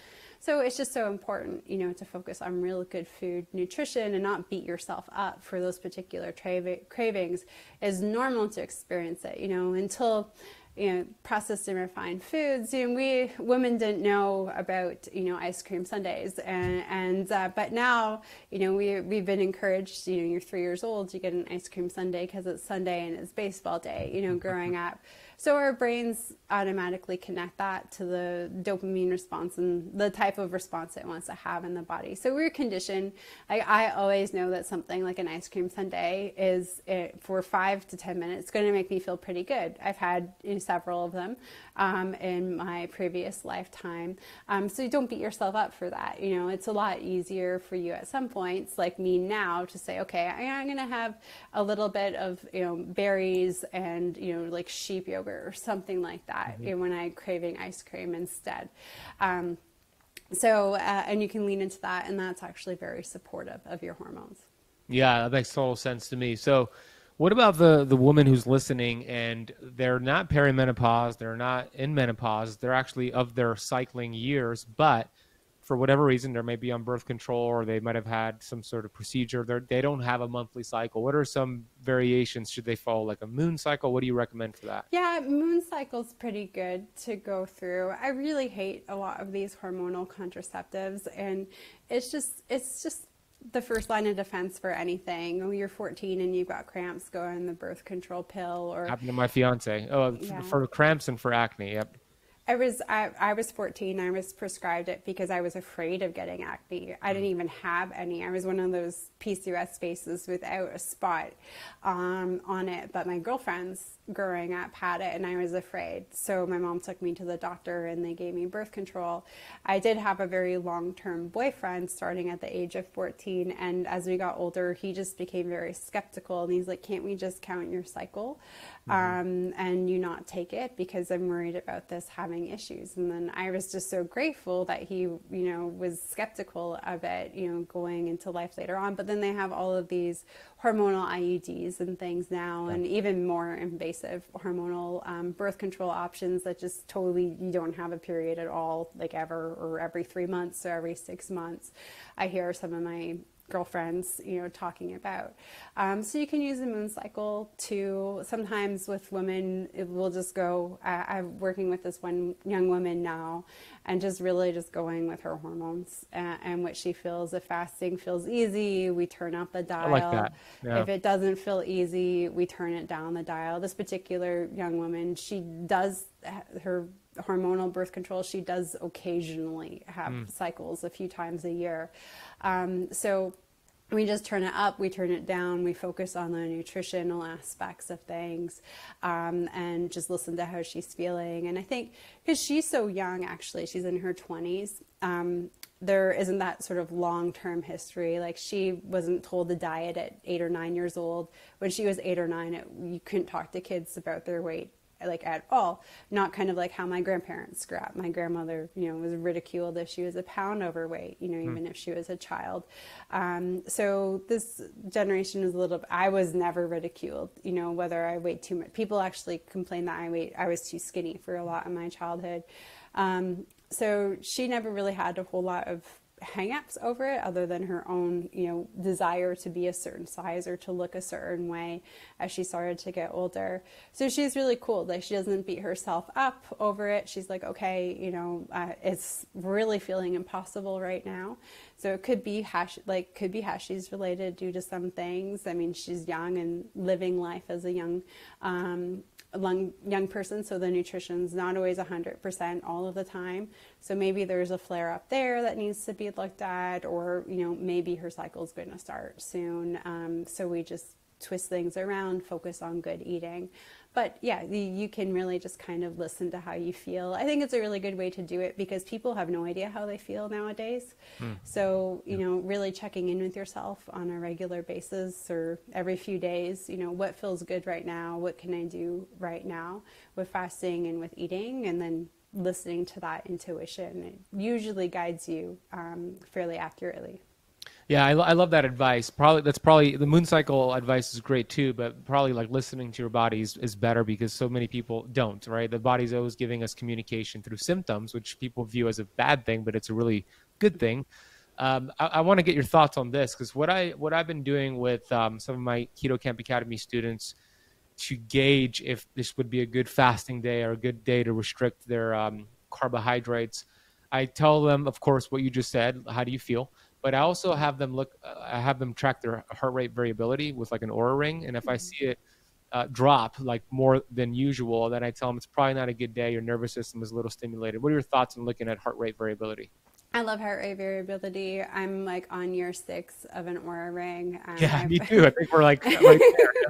So it's just so important, you know, to focus on real good food nutrition and not beat yourself up for those particular tra- cravings. It's normal to experience it, you know, until you know, processed and refined foods. You know, we women didn't know about you know ice cream sundaes, and and uh, but now you know we we've been encouraged. You know, you're three years old, you get an ice cream sundae because it's Sunday and it's baseball day. You know, growing up. So our brains automatically connect that to the dopamine response and the type of response it wants to have in the body. So we're conditioned. I, I always know that something like an ice cream sundae is it, eh, for five to 10 minutes going to make me feel pretty good. I've had you know, several of them um, in my previous lifetime. Um, so you don't beat yourself up for that. You know, it's a lot easier for you at some points, like me now, to say, okay, I, I'm going to have a little bit of, you know, berries and, you know, like sheep yogurt or something like that mm-hmm. when I'm craving ice cream instead. Um, so, uh, and you can lean into that, and that's actually very supportive of your hormones. Yeah, that makes total sense to me. So, what about the the woman who's listening and they're not perimenopause, they're not in menopause, they're actually of their cycling years, but for whatever reason they may be on birth control or they might have had some sort of procedure. They're, they don't have a monthly cycle. What are some variations? Should they follow like a moon cycle? What do you recommend for that? Yeah, moon cycle's pretty good to go through. I really hate a lot of these hormonal contraceptives, and it's just it's just the first line of defense for anything. Oh, you're 14 and you've got cramps, go on the birth control pill. Or happened to my fiance. Oh, yeah. for cramps and for acne. Yep. I was I, I was 14. I was prescribed it because I was afraid of getting acne. I didn't even have any. I was one of those PCOS faces without a spot um, on it. But my girlfriends growing up had it, and I was afraid. So my mom took me to the doctor, and they gave me birth control. I did have a very long-term boyfriend starting at the age of 14, and as we got older, he just became very skeptical, and he's like, "Can't we just count your cycle?" mm-hmm. um, and you not take it because I'm worried about this having issues. And then I was just so grateful that he, you know, was skeptical of it, you know, going into life later on. But then they have all of these hormonal IUDs and things now, yeah. and even more invasive hormonal um, birth control options that just totally you don't have a period at all, like ever, or every three months or every six months. I hear some of my girlfriends, you know, talking about. Um, so you can use the moon cycle to sometimes with women, it will just go. Uh, I'm working with this one young woman now, and just really just going with her hormones and, and, what she feels. If fasting feels easy, we turn up the dial. I like that. Yeah. If it doesn't feel easy, we turn it down the dial. This particular young woman, she does her hormonal birth control. She does occasionally have mm. cycles a few times a year. Um, so we just turn it up, we turn it down, we focus on the nutritional aspects of things, um, and just listen to how she's feeling. And I think because she's so young, actually, she's in her 20s, um, there isn't that sort of long term history. Like she wasn't told to diet at eight or nine years old. When she was eight or nine, it, you couldn't talk to kids about their weight like at all. Not kind of like how my grandparents grew up. My grandmother, you know, was ridiculed if she was a pound overweight, you know, hmm. even mm. if she was a child. Um, so this generation is a little. I was never ridiculed, you know, whether I weighed too much. People actually complained that I weight I was too skinny for a lot of my childhood. Um, so she never really had a whole lot of hangups over it other than her own, you know, desire to be a certain size or to look a certain way as she started to get older. So she's really cool. Like she doesn't beat herself up over it. She's like, okay, you know, uh, it's really feeling impossible right now. So it could be hash, like could be how she's related due to some things. I mean, she's young and living life as a young um, young, young person, so the nutrition's not always 100% all of the time. So maybe there's a flare up there that needs to be looked at, or you know maybe her cycle is going to start soon. Um, so we just twist things around, focus on good eating but yeah, you can really just kind of listen to how you feel. I think it's a really good way to do it because people have no idea how they feel nowadays. Hmm. So, you know, really checking in with yourself on a regular basis or every few days, you know, what feels good right now? What can I do right now with fasting and with eating? And then listening to that intuition. It usually guides you um, fairly accurately. Yeah, I, I love that advice. Probably that's probably the moon cycle advice is great too, but probably like listening to your body is, is better because so many people don't. Right, the body's always giving us communication through symptoms, which people view as a bad thing, but it's a really good thing. Um, I, I want to get your thoughts on this because what I what I've been doing with um, some of my Keto Kamp Academy students to gauge if this would be a good fasting day or a good day to restrict their um, carbohydrates. I tell them, of course, what you just said. How do you feel? But I also have them look. I have them track their heart rate variability with like an Oura ring, and if I mm-hmm. see it uh, drop like more than usual, then I tell them it's probably not a good day. Your nervous system is a little stimulated. What are your thoughts on looking at heart rate variability? I love heart rate variability. I'm like on year six of an Oura ring. Um, yeah, I've, me too. I think we're like right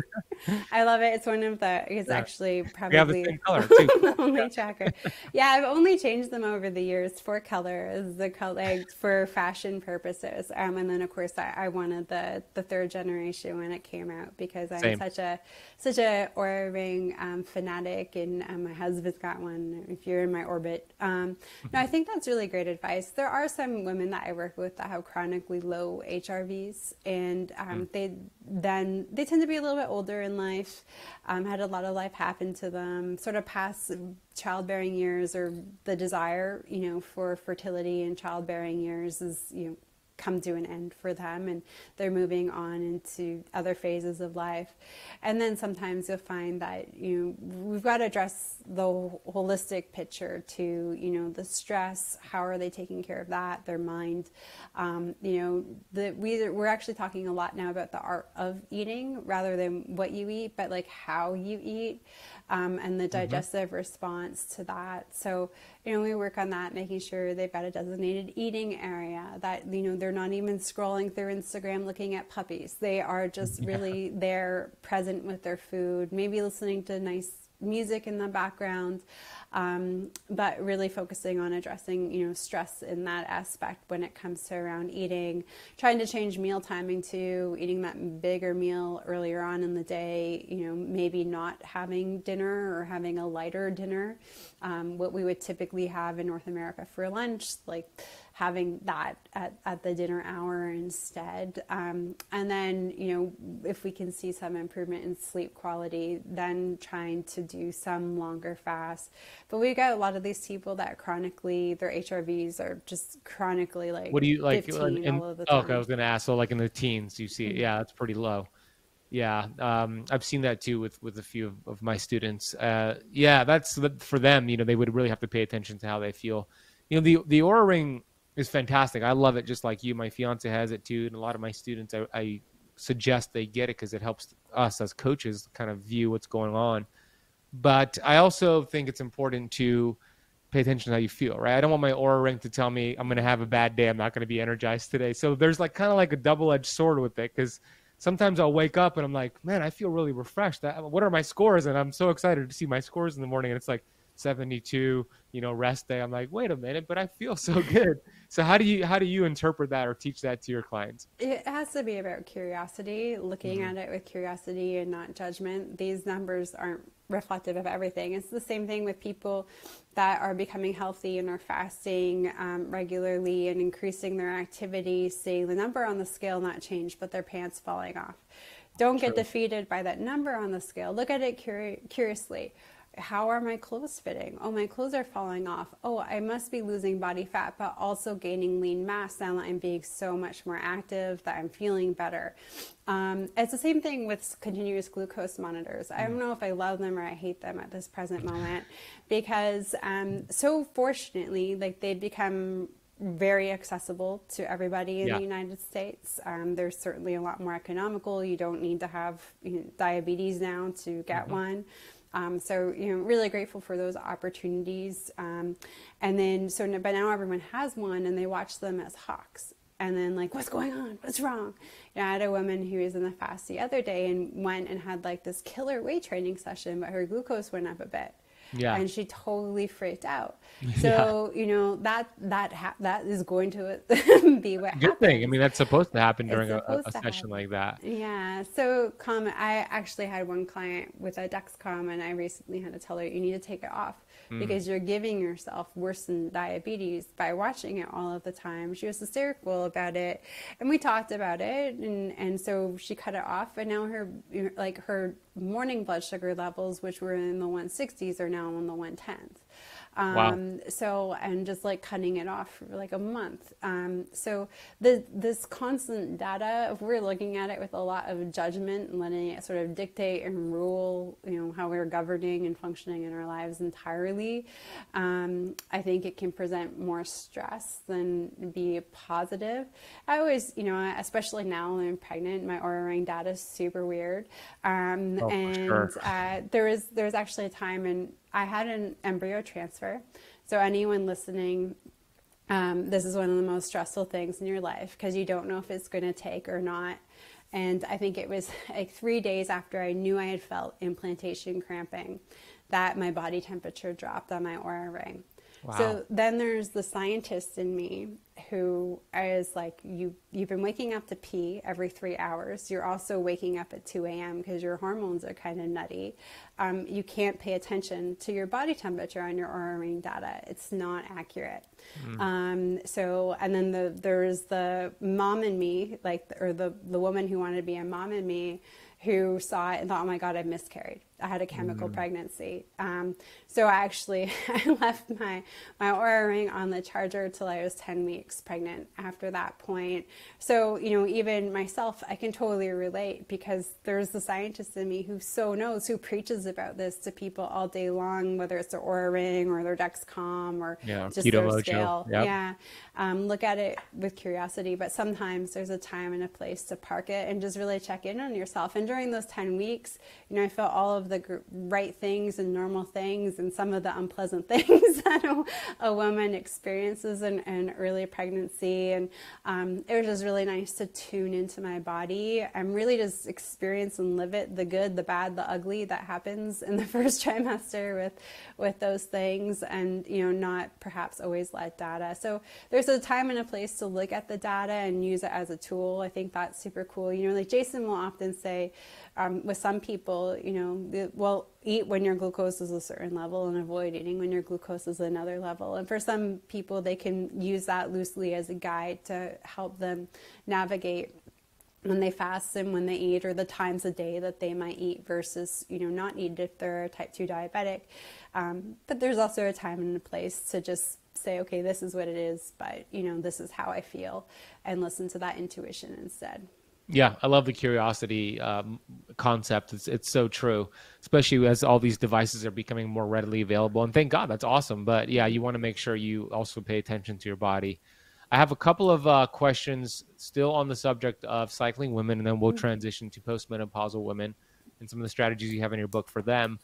I love it. It's one of the. It's yeah. actually probably have the same color the only tracker. Yeah, I've only changed them over the years for color, as the color for fashion purposes. Um, and then of course I, I, wanted the the third generation when it came out because I'm same. such a such a Oura ring um, fanatic, and um, my husband's got one. If you're in my orbit, um, no, I think that's really great advice. There are some women that I work with that have chronically low HRVs, and um, mm. they then they tend to be a little bit older in life, um, had a lot of life happen to them, sort of past childbearing years or the desire, you know, for fertility and childbearing years is, you know, come to an end for them and they're moving on into other phases of life. And then sometimes you'll find that you we've got to address the holistic picture to, you know, the stress, how are they taking care of that, their mind. Um, you know, the, we, we're actually talking a lot now about the art of eating rather than what you eat, but like how you eat um, and the mm-hmm. digestive mm-hmm. response to that. So, you know, we work on that, making sure they've got a designated eating area that, you know, they're not even scrolling through Instagram looking at puppies. They are just yeah. really there, present with their food, maybe listening to nice music in the background um, but really focusing on addressing you know stress in that aspect when it comes to around eating trying to change meal timing to eating that bigger meal earlier on in the day you know maybe not having dinner or having a lighter dinner um, what we would typically have in north america for lunch like having that at, at the dinner hour instead. Um, and then, you know, if we can see some improvement in sleep quality, then trying to do some longer fasts. But we got a lot of these people that chronically, their HRVs are just chronically like what do you like 15 in, all the time. Oh, okay, I was going to ask. So, like in the teens, you see, mm-hmm. yeah, that's pretty low. Yeah, um, I've seen that too with with a few of, of my students. Uh, yeah, that's for them. You know, they would really have to pay attention to how they feel. You know, the the Oura ring is fantastic. I love it just like you. My fiance has it too, and a lot of my students, I, I suggest they get it because it helps us as coaches kind of view what's going on. But I also think it's important to pay attention to how you feel, right? I don't want my Oura ring to tell me I'm going to have a bad day. I'm not going to be energized today. So there's like kind of like a double edged sword with it because sometimes I'll wake up and I'm like, man, I feel really refreshed. What are my scores? And I'm so excited to see my scores in the morning. And it's like 72, you know, rest day. I'm like, wait a minute, but I feel so good. So how do you how do you interpret that or teach that to your clients? It has to be about curiosity, looking mm-hmm. at it with curiosity and not judgment. These numbers aren't reflective of everything. It's the same thing with people that are becoming healthy and are fasting um, regularly and increasing their activity, seeing the number on the scale not change, but their pants falling off. Don't True. get defeated by that number on the scale. Look at it curi- curiously how are my clothes fitting? Oh, my clothes are falling off. Oh, I must be losing body fat, but also gaining lean mass now that I'm being so much more active, that I'm feeling better. Um, it's the same thing with continuous glucose monitors. I don't know if I love them or I hate them at this present moment because um, so fortunately, like they've become very accessible to everybody in yeah. the United States. Um, they're certainly a lot more economical. You don't need to have you know, diabetes now to get mm-hmm. one. Um, so, you know, really grateful for those opportunities. Um, and then, so, but now everyone has one and they watch them as hawks. And then, like, what's going on? What's wrong? You know, I had a woman who was in the fast the other day and went and had like this killer weight training session, but her glucose went up a bit. Yeah. And she totally freaked out. So, yeah. you know, that that ha- that is going to be what Good happens. thing. I mean, that's supposed to happen during a, a session happen. like that. Yeah. So, com I actually had one client with a Dexcom and I recently had to tell her you need to take it off mm. because you're giving yourself worse than diabetes by watching it all of the time. She was hysterical about it. And we talked about it and and so she cut it off and now her like her morning blood sugar levels which were in the 160s are now in the 110s. Um, wow. So, and just like cutting it off for like a month. Um, so, the, this constant data, if we're looking at it with a lot of judgment and letting it sort of dictate and rule, you know, how we're governing and functioning in our lives entirely, um, I think it can present more stress than be positive. I always, you know, especially now when I'm pregnant, my Oura ring data is super weird. Um, oh, and sure. uh, there was there was actually a time, and I had an embryo transfer. So anyone listening, um, this is one of the most stressful things in your life because you don't know if it's going to take or not. And I think it was like three days after I knew I had felt implantation cramping that my body temperature dropped on my Oura ring. Wow. So then there's the scientist in me who is like, you, you've been waking up to pee every three hours. You're also waking up at 2 a.m. because your hormones are kind of nutty. Um, you can't pay attention to your body temperature on your Oura ring data. It's not accurate. Mm. Um, so, and then the, there's the mom and me, like, or the, the woman who wanted to be a mom and me who saw it and thought, oh my God, I miscarried. I had a chemical mm. pregnancy. Um, so I actually I left my my Oura ring on the charger till I was 10 weeks pregnant after that point. So, you know, even myself, I can totally relate because there's the scientist in me who so knows, who preaches about this to people all day long, whether it's their Oura ring or their Dexcom or yeah, just their mojo. scale. Yep. Yeah. Um, look at it with curiosity, but sometimes there's a time and a place to park it and just really check in on yourself. And during those 10 weeks, you know, I felt all of the right things and normal things and some of the unpleasant things that a, a woman experiences in, in early pregnancy. And um, it was just really nice to tune into my body and really just experience and live it the good, the bad, the ugly that happens in the first trimester with, with those things and, you know, not perhaps always let data. So there's a time and a place to look at the data and use it as a tool. I think that's super cool. You know, like Jason will often say, um, with some people, you know, well, eat when your glucose is a certain level and avoid eating when your glucose is another level. And for some people, they can use that loosely as a guide to help them navigate when they fast and when they eat or the times a day that they might eat versus you know not eat if they're a type 2 diabetic um, but there's also a time and a place to just say okay this is what it is but you know this is how i feel and listen to that intuition instead yeah, I love the curiosity um, concept. It's it's so true, especially as all these devices are becoming more readily available. And thank God, that's awesome. But yeah, you want to make sure you also pay attention to your body. I have a couple of uh, questions still on the subject of cycling women, and then we'll mm-hmm. transition to postmenopausal women and some of the strategies you have in your book for them.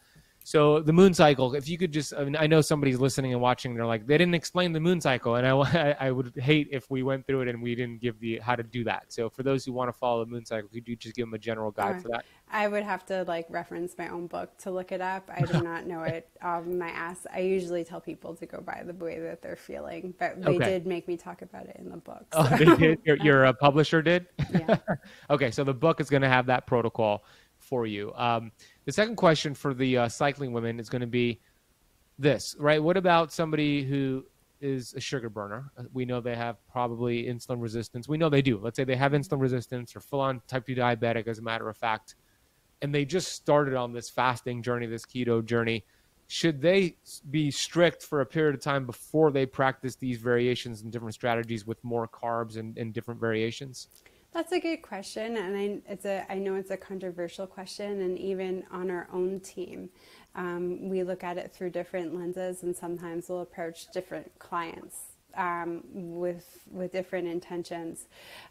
So the moon cycle, if you could just, I, mean, I know somebody's listening and watching, they're like, they didn't explain the moon cycle, and I, I would hate if we went through it and we didn't give the how to do that. So for those who want to follow the moon cycle, could you just give them a general guide for that? I would have to like reference my own book to look it up. I do not know it off my ass. I usually tell people to go by the way that they're feeling, but they okay. did make me talk about it in the book. So. Oh, they did? Your, your uh, publisher did? Yeah. okay, so the book is going to have that protocol for you. Um, the second question for the uh, cycling women is going to be this, right? What about somebody who is a sugar burner? Uh, we know they have probably insulin resistance. We know they do. Let's say they have insulin resistance or full on type 2 diabetic, as a matter of fact, and they just started on this fasting journey, this keto journey. Should they be strict for a period of time before they practice these variations and different strategies with more carbs and, and different variations? That's a good question, and I, it's a, I know it's a controversial question, and even on our own team, um, we look at it through different lenses, and sometimes we'll approach different clients um, with with different intentions.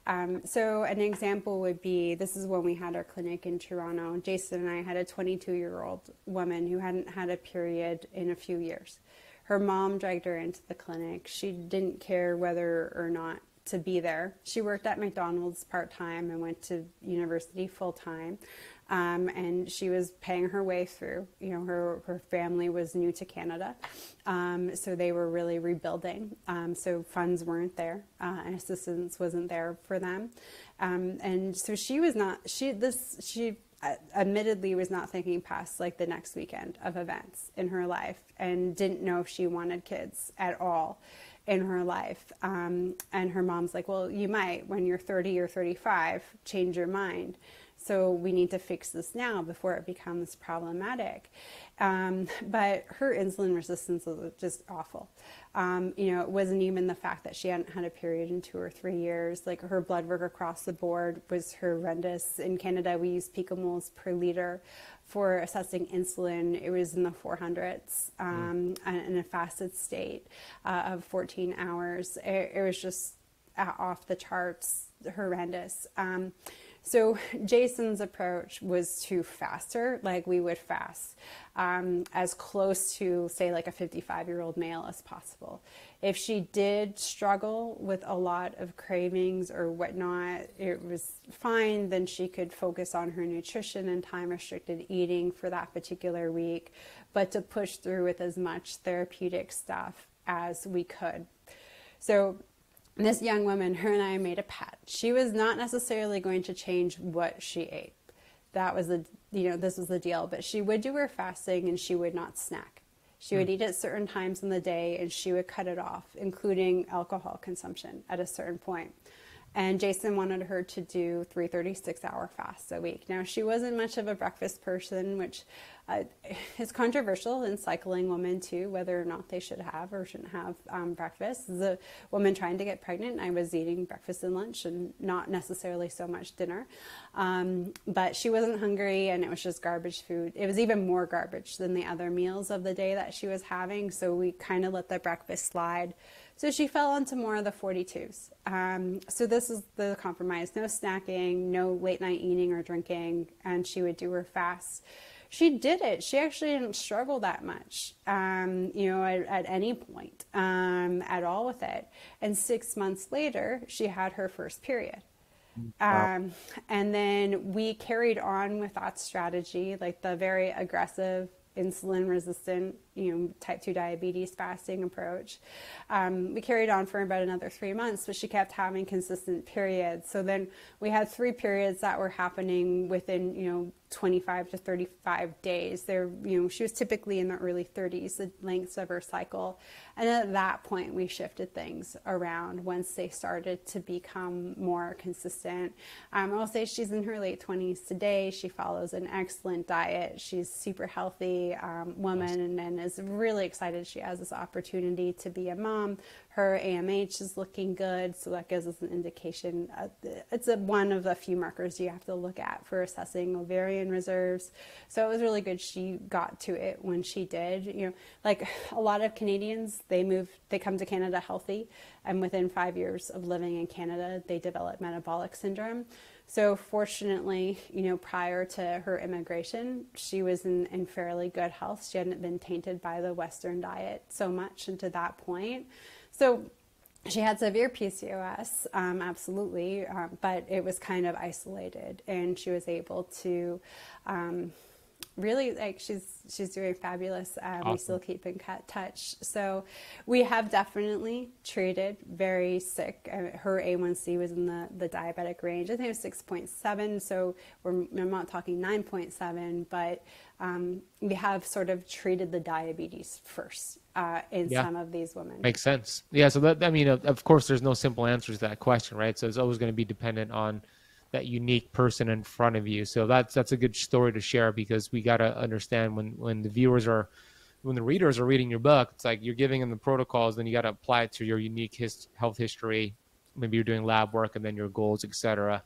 Um, so an example would be this is when we had our clinic in Toronto. Jason and I had a 22 year old woman who hadn't had a period in a few years. Her mom dragged her into the clinic. She didn't care whether or not to be there. She worked at McDonald's part time and went to university full time. Um, and she was paying her way through. You know, her, her family was new to Canada, um, so they were really rebuilding. Um, so funds weren't there, uh, and assistance wasn't there for them. Um, and so she was not. She this she uh, admittedly was not thinking past like the next weekend of events in her life, and didn't know if she wanted kids at all in her life. Um, and her mom's like, Well, you might, when you're 30 or 35, change your mind. So we need to fix this now before it becomes problematic. Um, but her insulin resistance was just awful. Um, you know, it wasn't even the fact that she hadn't had a period in two or three years. Like her blood work across the board was horrendous. In Canada, we use picomoles per liter for assessing insulin. It was in the 400s um, mm. in a fasted state uh, of 14 hours. It, it was just off the charts, horrendous. Um, so Jason's approach was to faster, like we would fast, um, as close to say like a 55 year old male as possible. If she did struggle with a lot of cravings or whatnot, it was fine. Then she could focus on her nutrition and time restricted eating for that particular week, but to push through with as much therapeutic stuff as we could. So this young woman, her and I made a pact. She was not necessarily going to change what she ate. That was the, you know, this was the deal. But she would do her fasting and she would not snack. She would eat at certain times in the day and she would cut it off, including alcohol consumption at a certain point. And Jason wanted her to do three 36 hour fasts a week. Now, she wasn't much of a breakfast person, which uh, is controversial in cycling women too, whether or not they should have or shouldn't have um, breakfast. As a woman trying to get pregnant, I was eating breakfast and lunch and not necessarily so much dinner. Um, but she wasn't hungry and it was just garbage food. It was even more garbage than the other meals of the day that she was having. So we kind of let the breakfast slide. So she fell into more of the 42s. Um, so this is the compromise no snacking, no late night eating or drinking, and she would do her fast. She did it. She actually didn't struggle that much, um, you know, at, at any point um, at all with it. And six months later, she had her first period. Wow. Um, and then we carried on with that strategy, like the very aggressive insulin resistant, you know, type 2 diabetes fasting approach. Um, we carried on for about another three months, but she kept having consistent periods. So then we had three periods that were happening within, you know, 25 to 35 days. There, you know, she was typically in the early 30s, the lengths of her cycle. And at that point, we shifted things around once they started to become more consistent. Um, I'll say she's in her late 20s today. She follows an excellent diet. She's super healthy um, woman and, and is really excited she has this opportunity to be a mom her AMH is looking good, so that gives us an indication. It's a, one of the few markers you have to look at for assessing ovarian reserves. So it was really good she got to it when she did. You know, like a lot of Canadians, they move, they come to Canada healthy, and within five years of living in Canada, they develop metabolic syndrome. So fortunately, you know, prior to her immigration, she was in, in fairly good health. She hadn't been tainted by the Western diet so much, and to that point. So she had severe PCOS, um, absolutely, um, but it was kind of isolated, and she was able to um, really like she's she's doing fabulous. Um, awesome. We still keep in touch, so we have definitely treated very sick. Uh, her A1C was in the the diabetic range. I think it was six point seven. So we're I'm not talking nine point seven, but um, we have sort of treated the diabetes first uh, in yeah. some of these women. Makes sense. Yeah. So that I mean, of course, there's no simple answers to that question, right? So it's always going to be dependent on that unique person in front of you. So that's that's a good story to share because we got to understand when when the viewers are when the readers are reading your book, it's like you're giving them the protocols, then you got to apply it to your unique his, health history. Maybe you're doing lab work and then your goals, etc.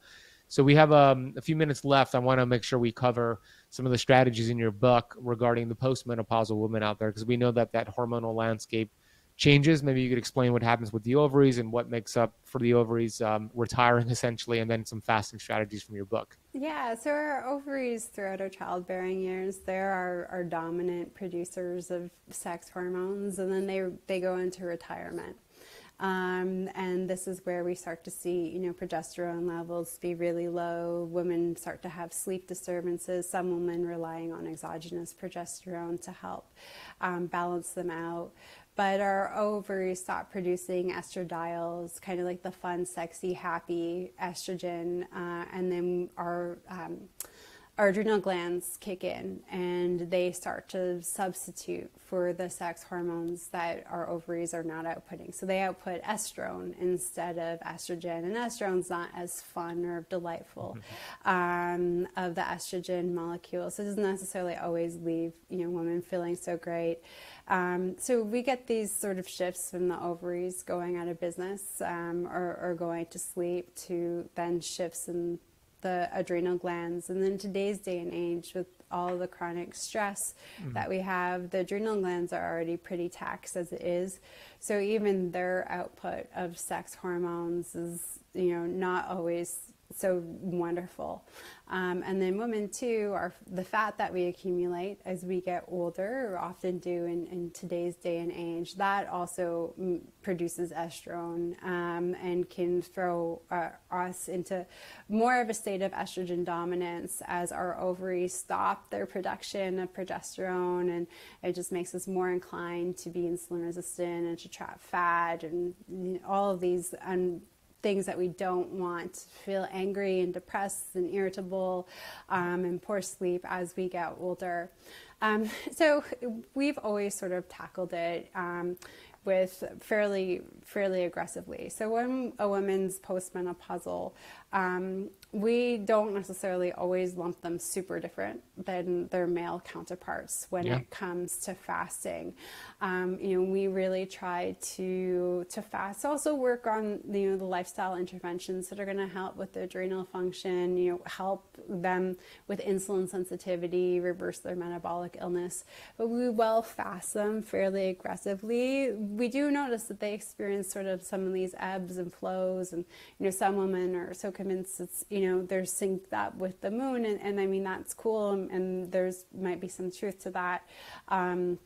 So we have um, a few minutes left. I want to make sure we cover some of the strategies in your book regarding the postmenopausal woman out there because we know that that hormonal landscape changes. Maybe you could explain what happens with the ovaries and what makes up for the ovaries um, retiring essentially, and then some fasting strategies from your book. Yeah, so our ovaries throughout our childbearing years, they're our, our dominant producers of sex hormones, and then they they go into retirement. Um, and this is where we start to see, you know, progesterone levels be really low. Women start to have sleep disturbances. Some women relying on exogenous progesterone to help um, balance them out. But our ovaries stop producing estradiols, kind of like the fun, sexy, happy estrogen, uh, and then our um, our adrenal glands kick in and they start to substitute for the sex hormones that our ovaries are not outputting. So they output estrone instead of estrogen, and estrogen's not as fun or delightful mm-hmm. um, of the estrogen molecule. So it doesn't necessarily always leave you know women feeling so great. Um, so we get these sort of shifts from the ovaries going out of business um, or, or going to sleep to then shifts in the adrenal glands. And then today's day and age, with all the chronic stress mm-hmm. that we have, the adrenal glands are already pretty taxed as it is. So even their output of sex hormones is, you know, not always so wonderful. Um, and then women too are the fat that we accumulate as we get older, or often do in, in today's day and age. That also m- produces estrone um, and can throw uh, us into more of a state of estrogen dominance as our ovaries stop their production of progesterone, and it just makes us more inclined to be insulin resistant and to trap fat and you know, all of these un- things that we don't want, feel angry and depressed and irritable um, and poor sleep as we get older. Um, so we've always sort of tackled it. Um, with fairly fairly aggressively. So when a woman's postmenopausal, um, we don't necessarily always lump them super different than their male counterparts when yeah. it comes to fasting. Um, you know, we really try to to fast. Also work on you know the lifestyle interventions that are going to help with the adrenal function. You know, help them with insulin sensitivity, reverse their metabolic illness. But we will fast them fairly aggressively. We do notice that they experience sort of some of these ebbs and flows, and you know, some women are so it's you know they're synced up with the moon and, and i mean that's cool and, and, there's might be some truth to that um,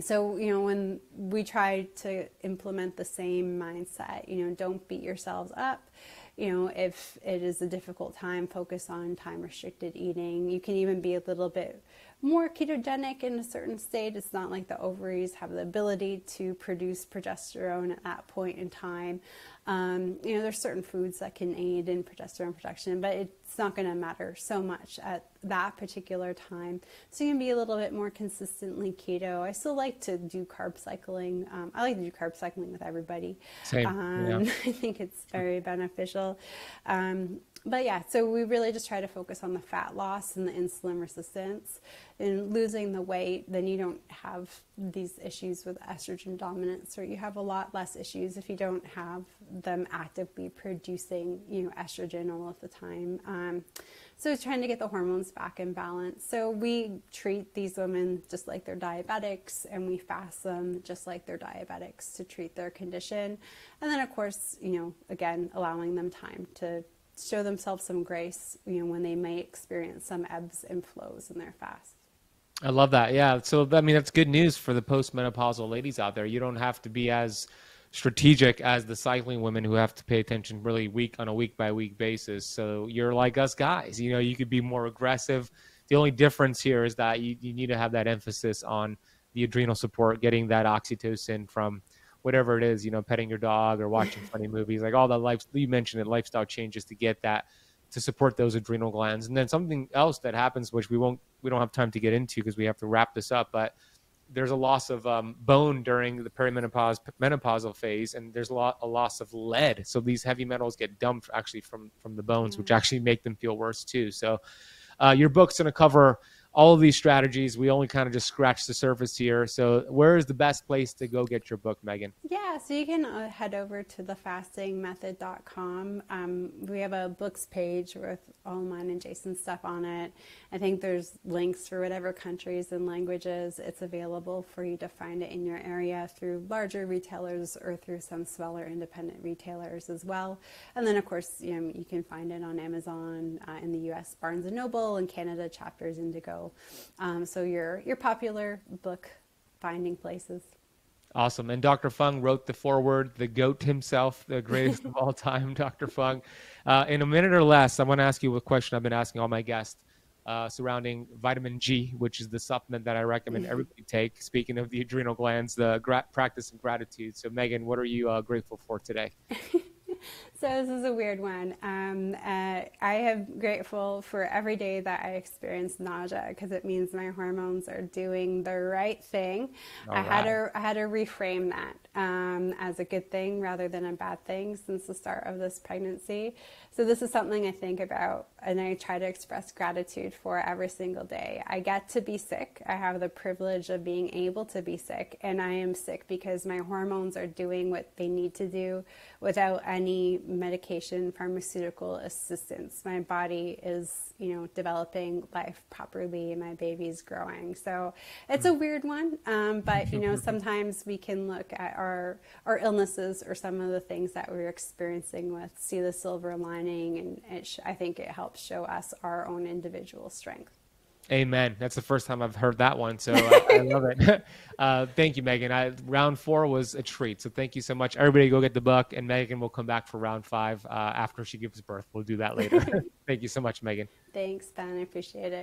so you know when we try to implement the same mindset you know don't beat yourselves up you know if it is a difficult time focus on time restricted eating you can even be a little bit more ketogenic in a certain state. It's not like the ovaries have the ability to produce progesterone at that point in time. Um, you know, there's certain foods that can aid in progesterone production, but it's not going to matter so much at that particular time. So you can be a little bit more consistently keto. I still like to do carb cycling. Um, I like to do carb cycling with everybody. Same. Um, yeah. I think it's very beneficial. Um, but yeah, so we really just try to focus on the fat loss and the insulin resistance. And losing the weight, then you don't have these issues with estrogen dominance, or you have a lot less issues if you don't have them actively producing, you know, estrogen all of the time. Um, so it's trying to get the hormones back in balance. So we treat these women just like they're diabetics, and we fast them just like they're diabetics to treat their condition. And then, of course, you know, again, allowing them time to show themselves some grace, you know, when they may experience some ebbs and flows in their fast. I love that. Yeah. So, I mean, that's good news for the postmenopausal ladies out there. You don't have to be as strategic as the cycling women who have to pay attention really week on a week by week basis. So, you're like us guys. You know, you could be more aggressive. The only difference here is that you, you need to have that emphasis on the adrenal support, getting that oxytocin from whatever it is, you know, petting your dog or watching funny movies, like all the life you mentioned it, lifestyle changes to get that to support those adrenal glands. And then something else that happens, which we won't, we don't have time to get into because we have to wrap this up, but there's a loss of um, bone during the perimenopause menopausal phase, and there's a, lot, a loss of lead. So these heavy metals get dumped actually from from the bones, mm-hmm. which actually make them feel worse too. So uh, your book's going to cover all of these strategies. We only kind of just scratched the surface here. So, where is the best place to go get your book, Megan? Yeah, so you can uh, head over to thefastingmethod.com. Um, we have a books page with all mine and Jason's stuff on it. I think there's links for whatever countries and languages it's available for you to find it in your area through larger retailers or through some smaller independent retailers as well. And then, of course, you, know, you can find it on Amazon uh, in the U.S. Barnes and Noble and Canada chapters Indigo um, so your your popular book finding places. Awesome. And Dr. Fung wrote the foreword, the goat himself, the greatest of all time, Dr. Fung. Uh, in a minute or less, I want to ask you a question I've been asking all my guests uh, surrounding vitamin G, which is the supplement that I recommend everybody take. Speaking of the adrenal glands, the gra- practice of gratitude. So, Megan, what are you uh, grateful for today? so this is a weird one. Um, uh, I am grateful for every day that I experience nausea because it means my hormones are doing the right thing. All I right. had to I had to reframe that um, as a good thing rather than a bad thing since the start of this pregnancy. So this is something I think about and I try to express gratitude for every single day. I get to be sick. I have the privilege of being able to be sick and I am sick because my hormones are doing what they need to do without any medication, pharmaceutical assistance. My body is, you know, developing life properly and my baby's growing. So it's a weird one. Um, but, you know, sometimes we can look at our, our illnesses or some of the things that we're experiencing with, see the silver lining. And it sh- I think it helps show us our own individual strength. Amen. That's the first time I've heard that one, so I, I love it. Uh, thank you, Megan. I, round four was a treat, so thank you so much. Everybody, go get the book, and Megan will come back for round five uh, after she gives birth. We'll do that later. thank you so much, Megan. Thanks, Ben. I appreciate it.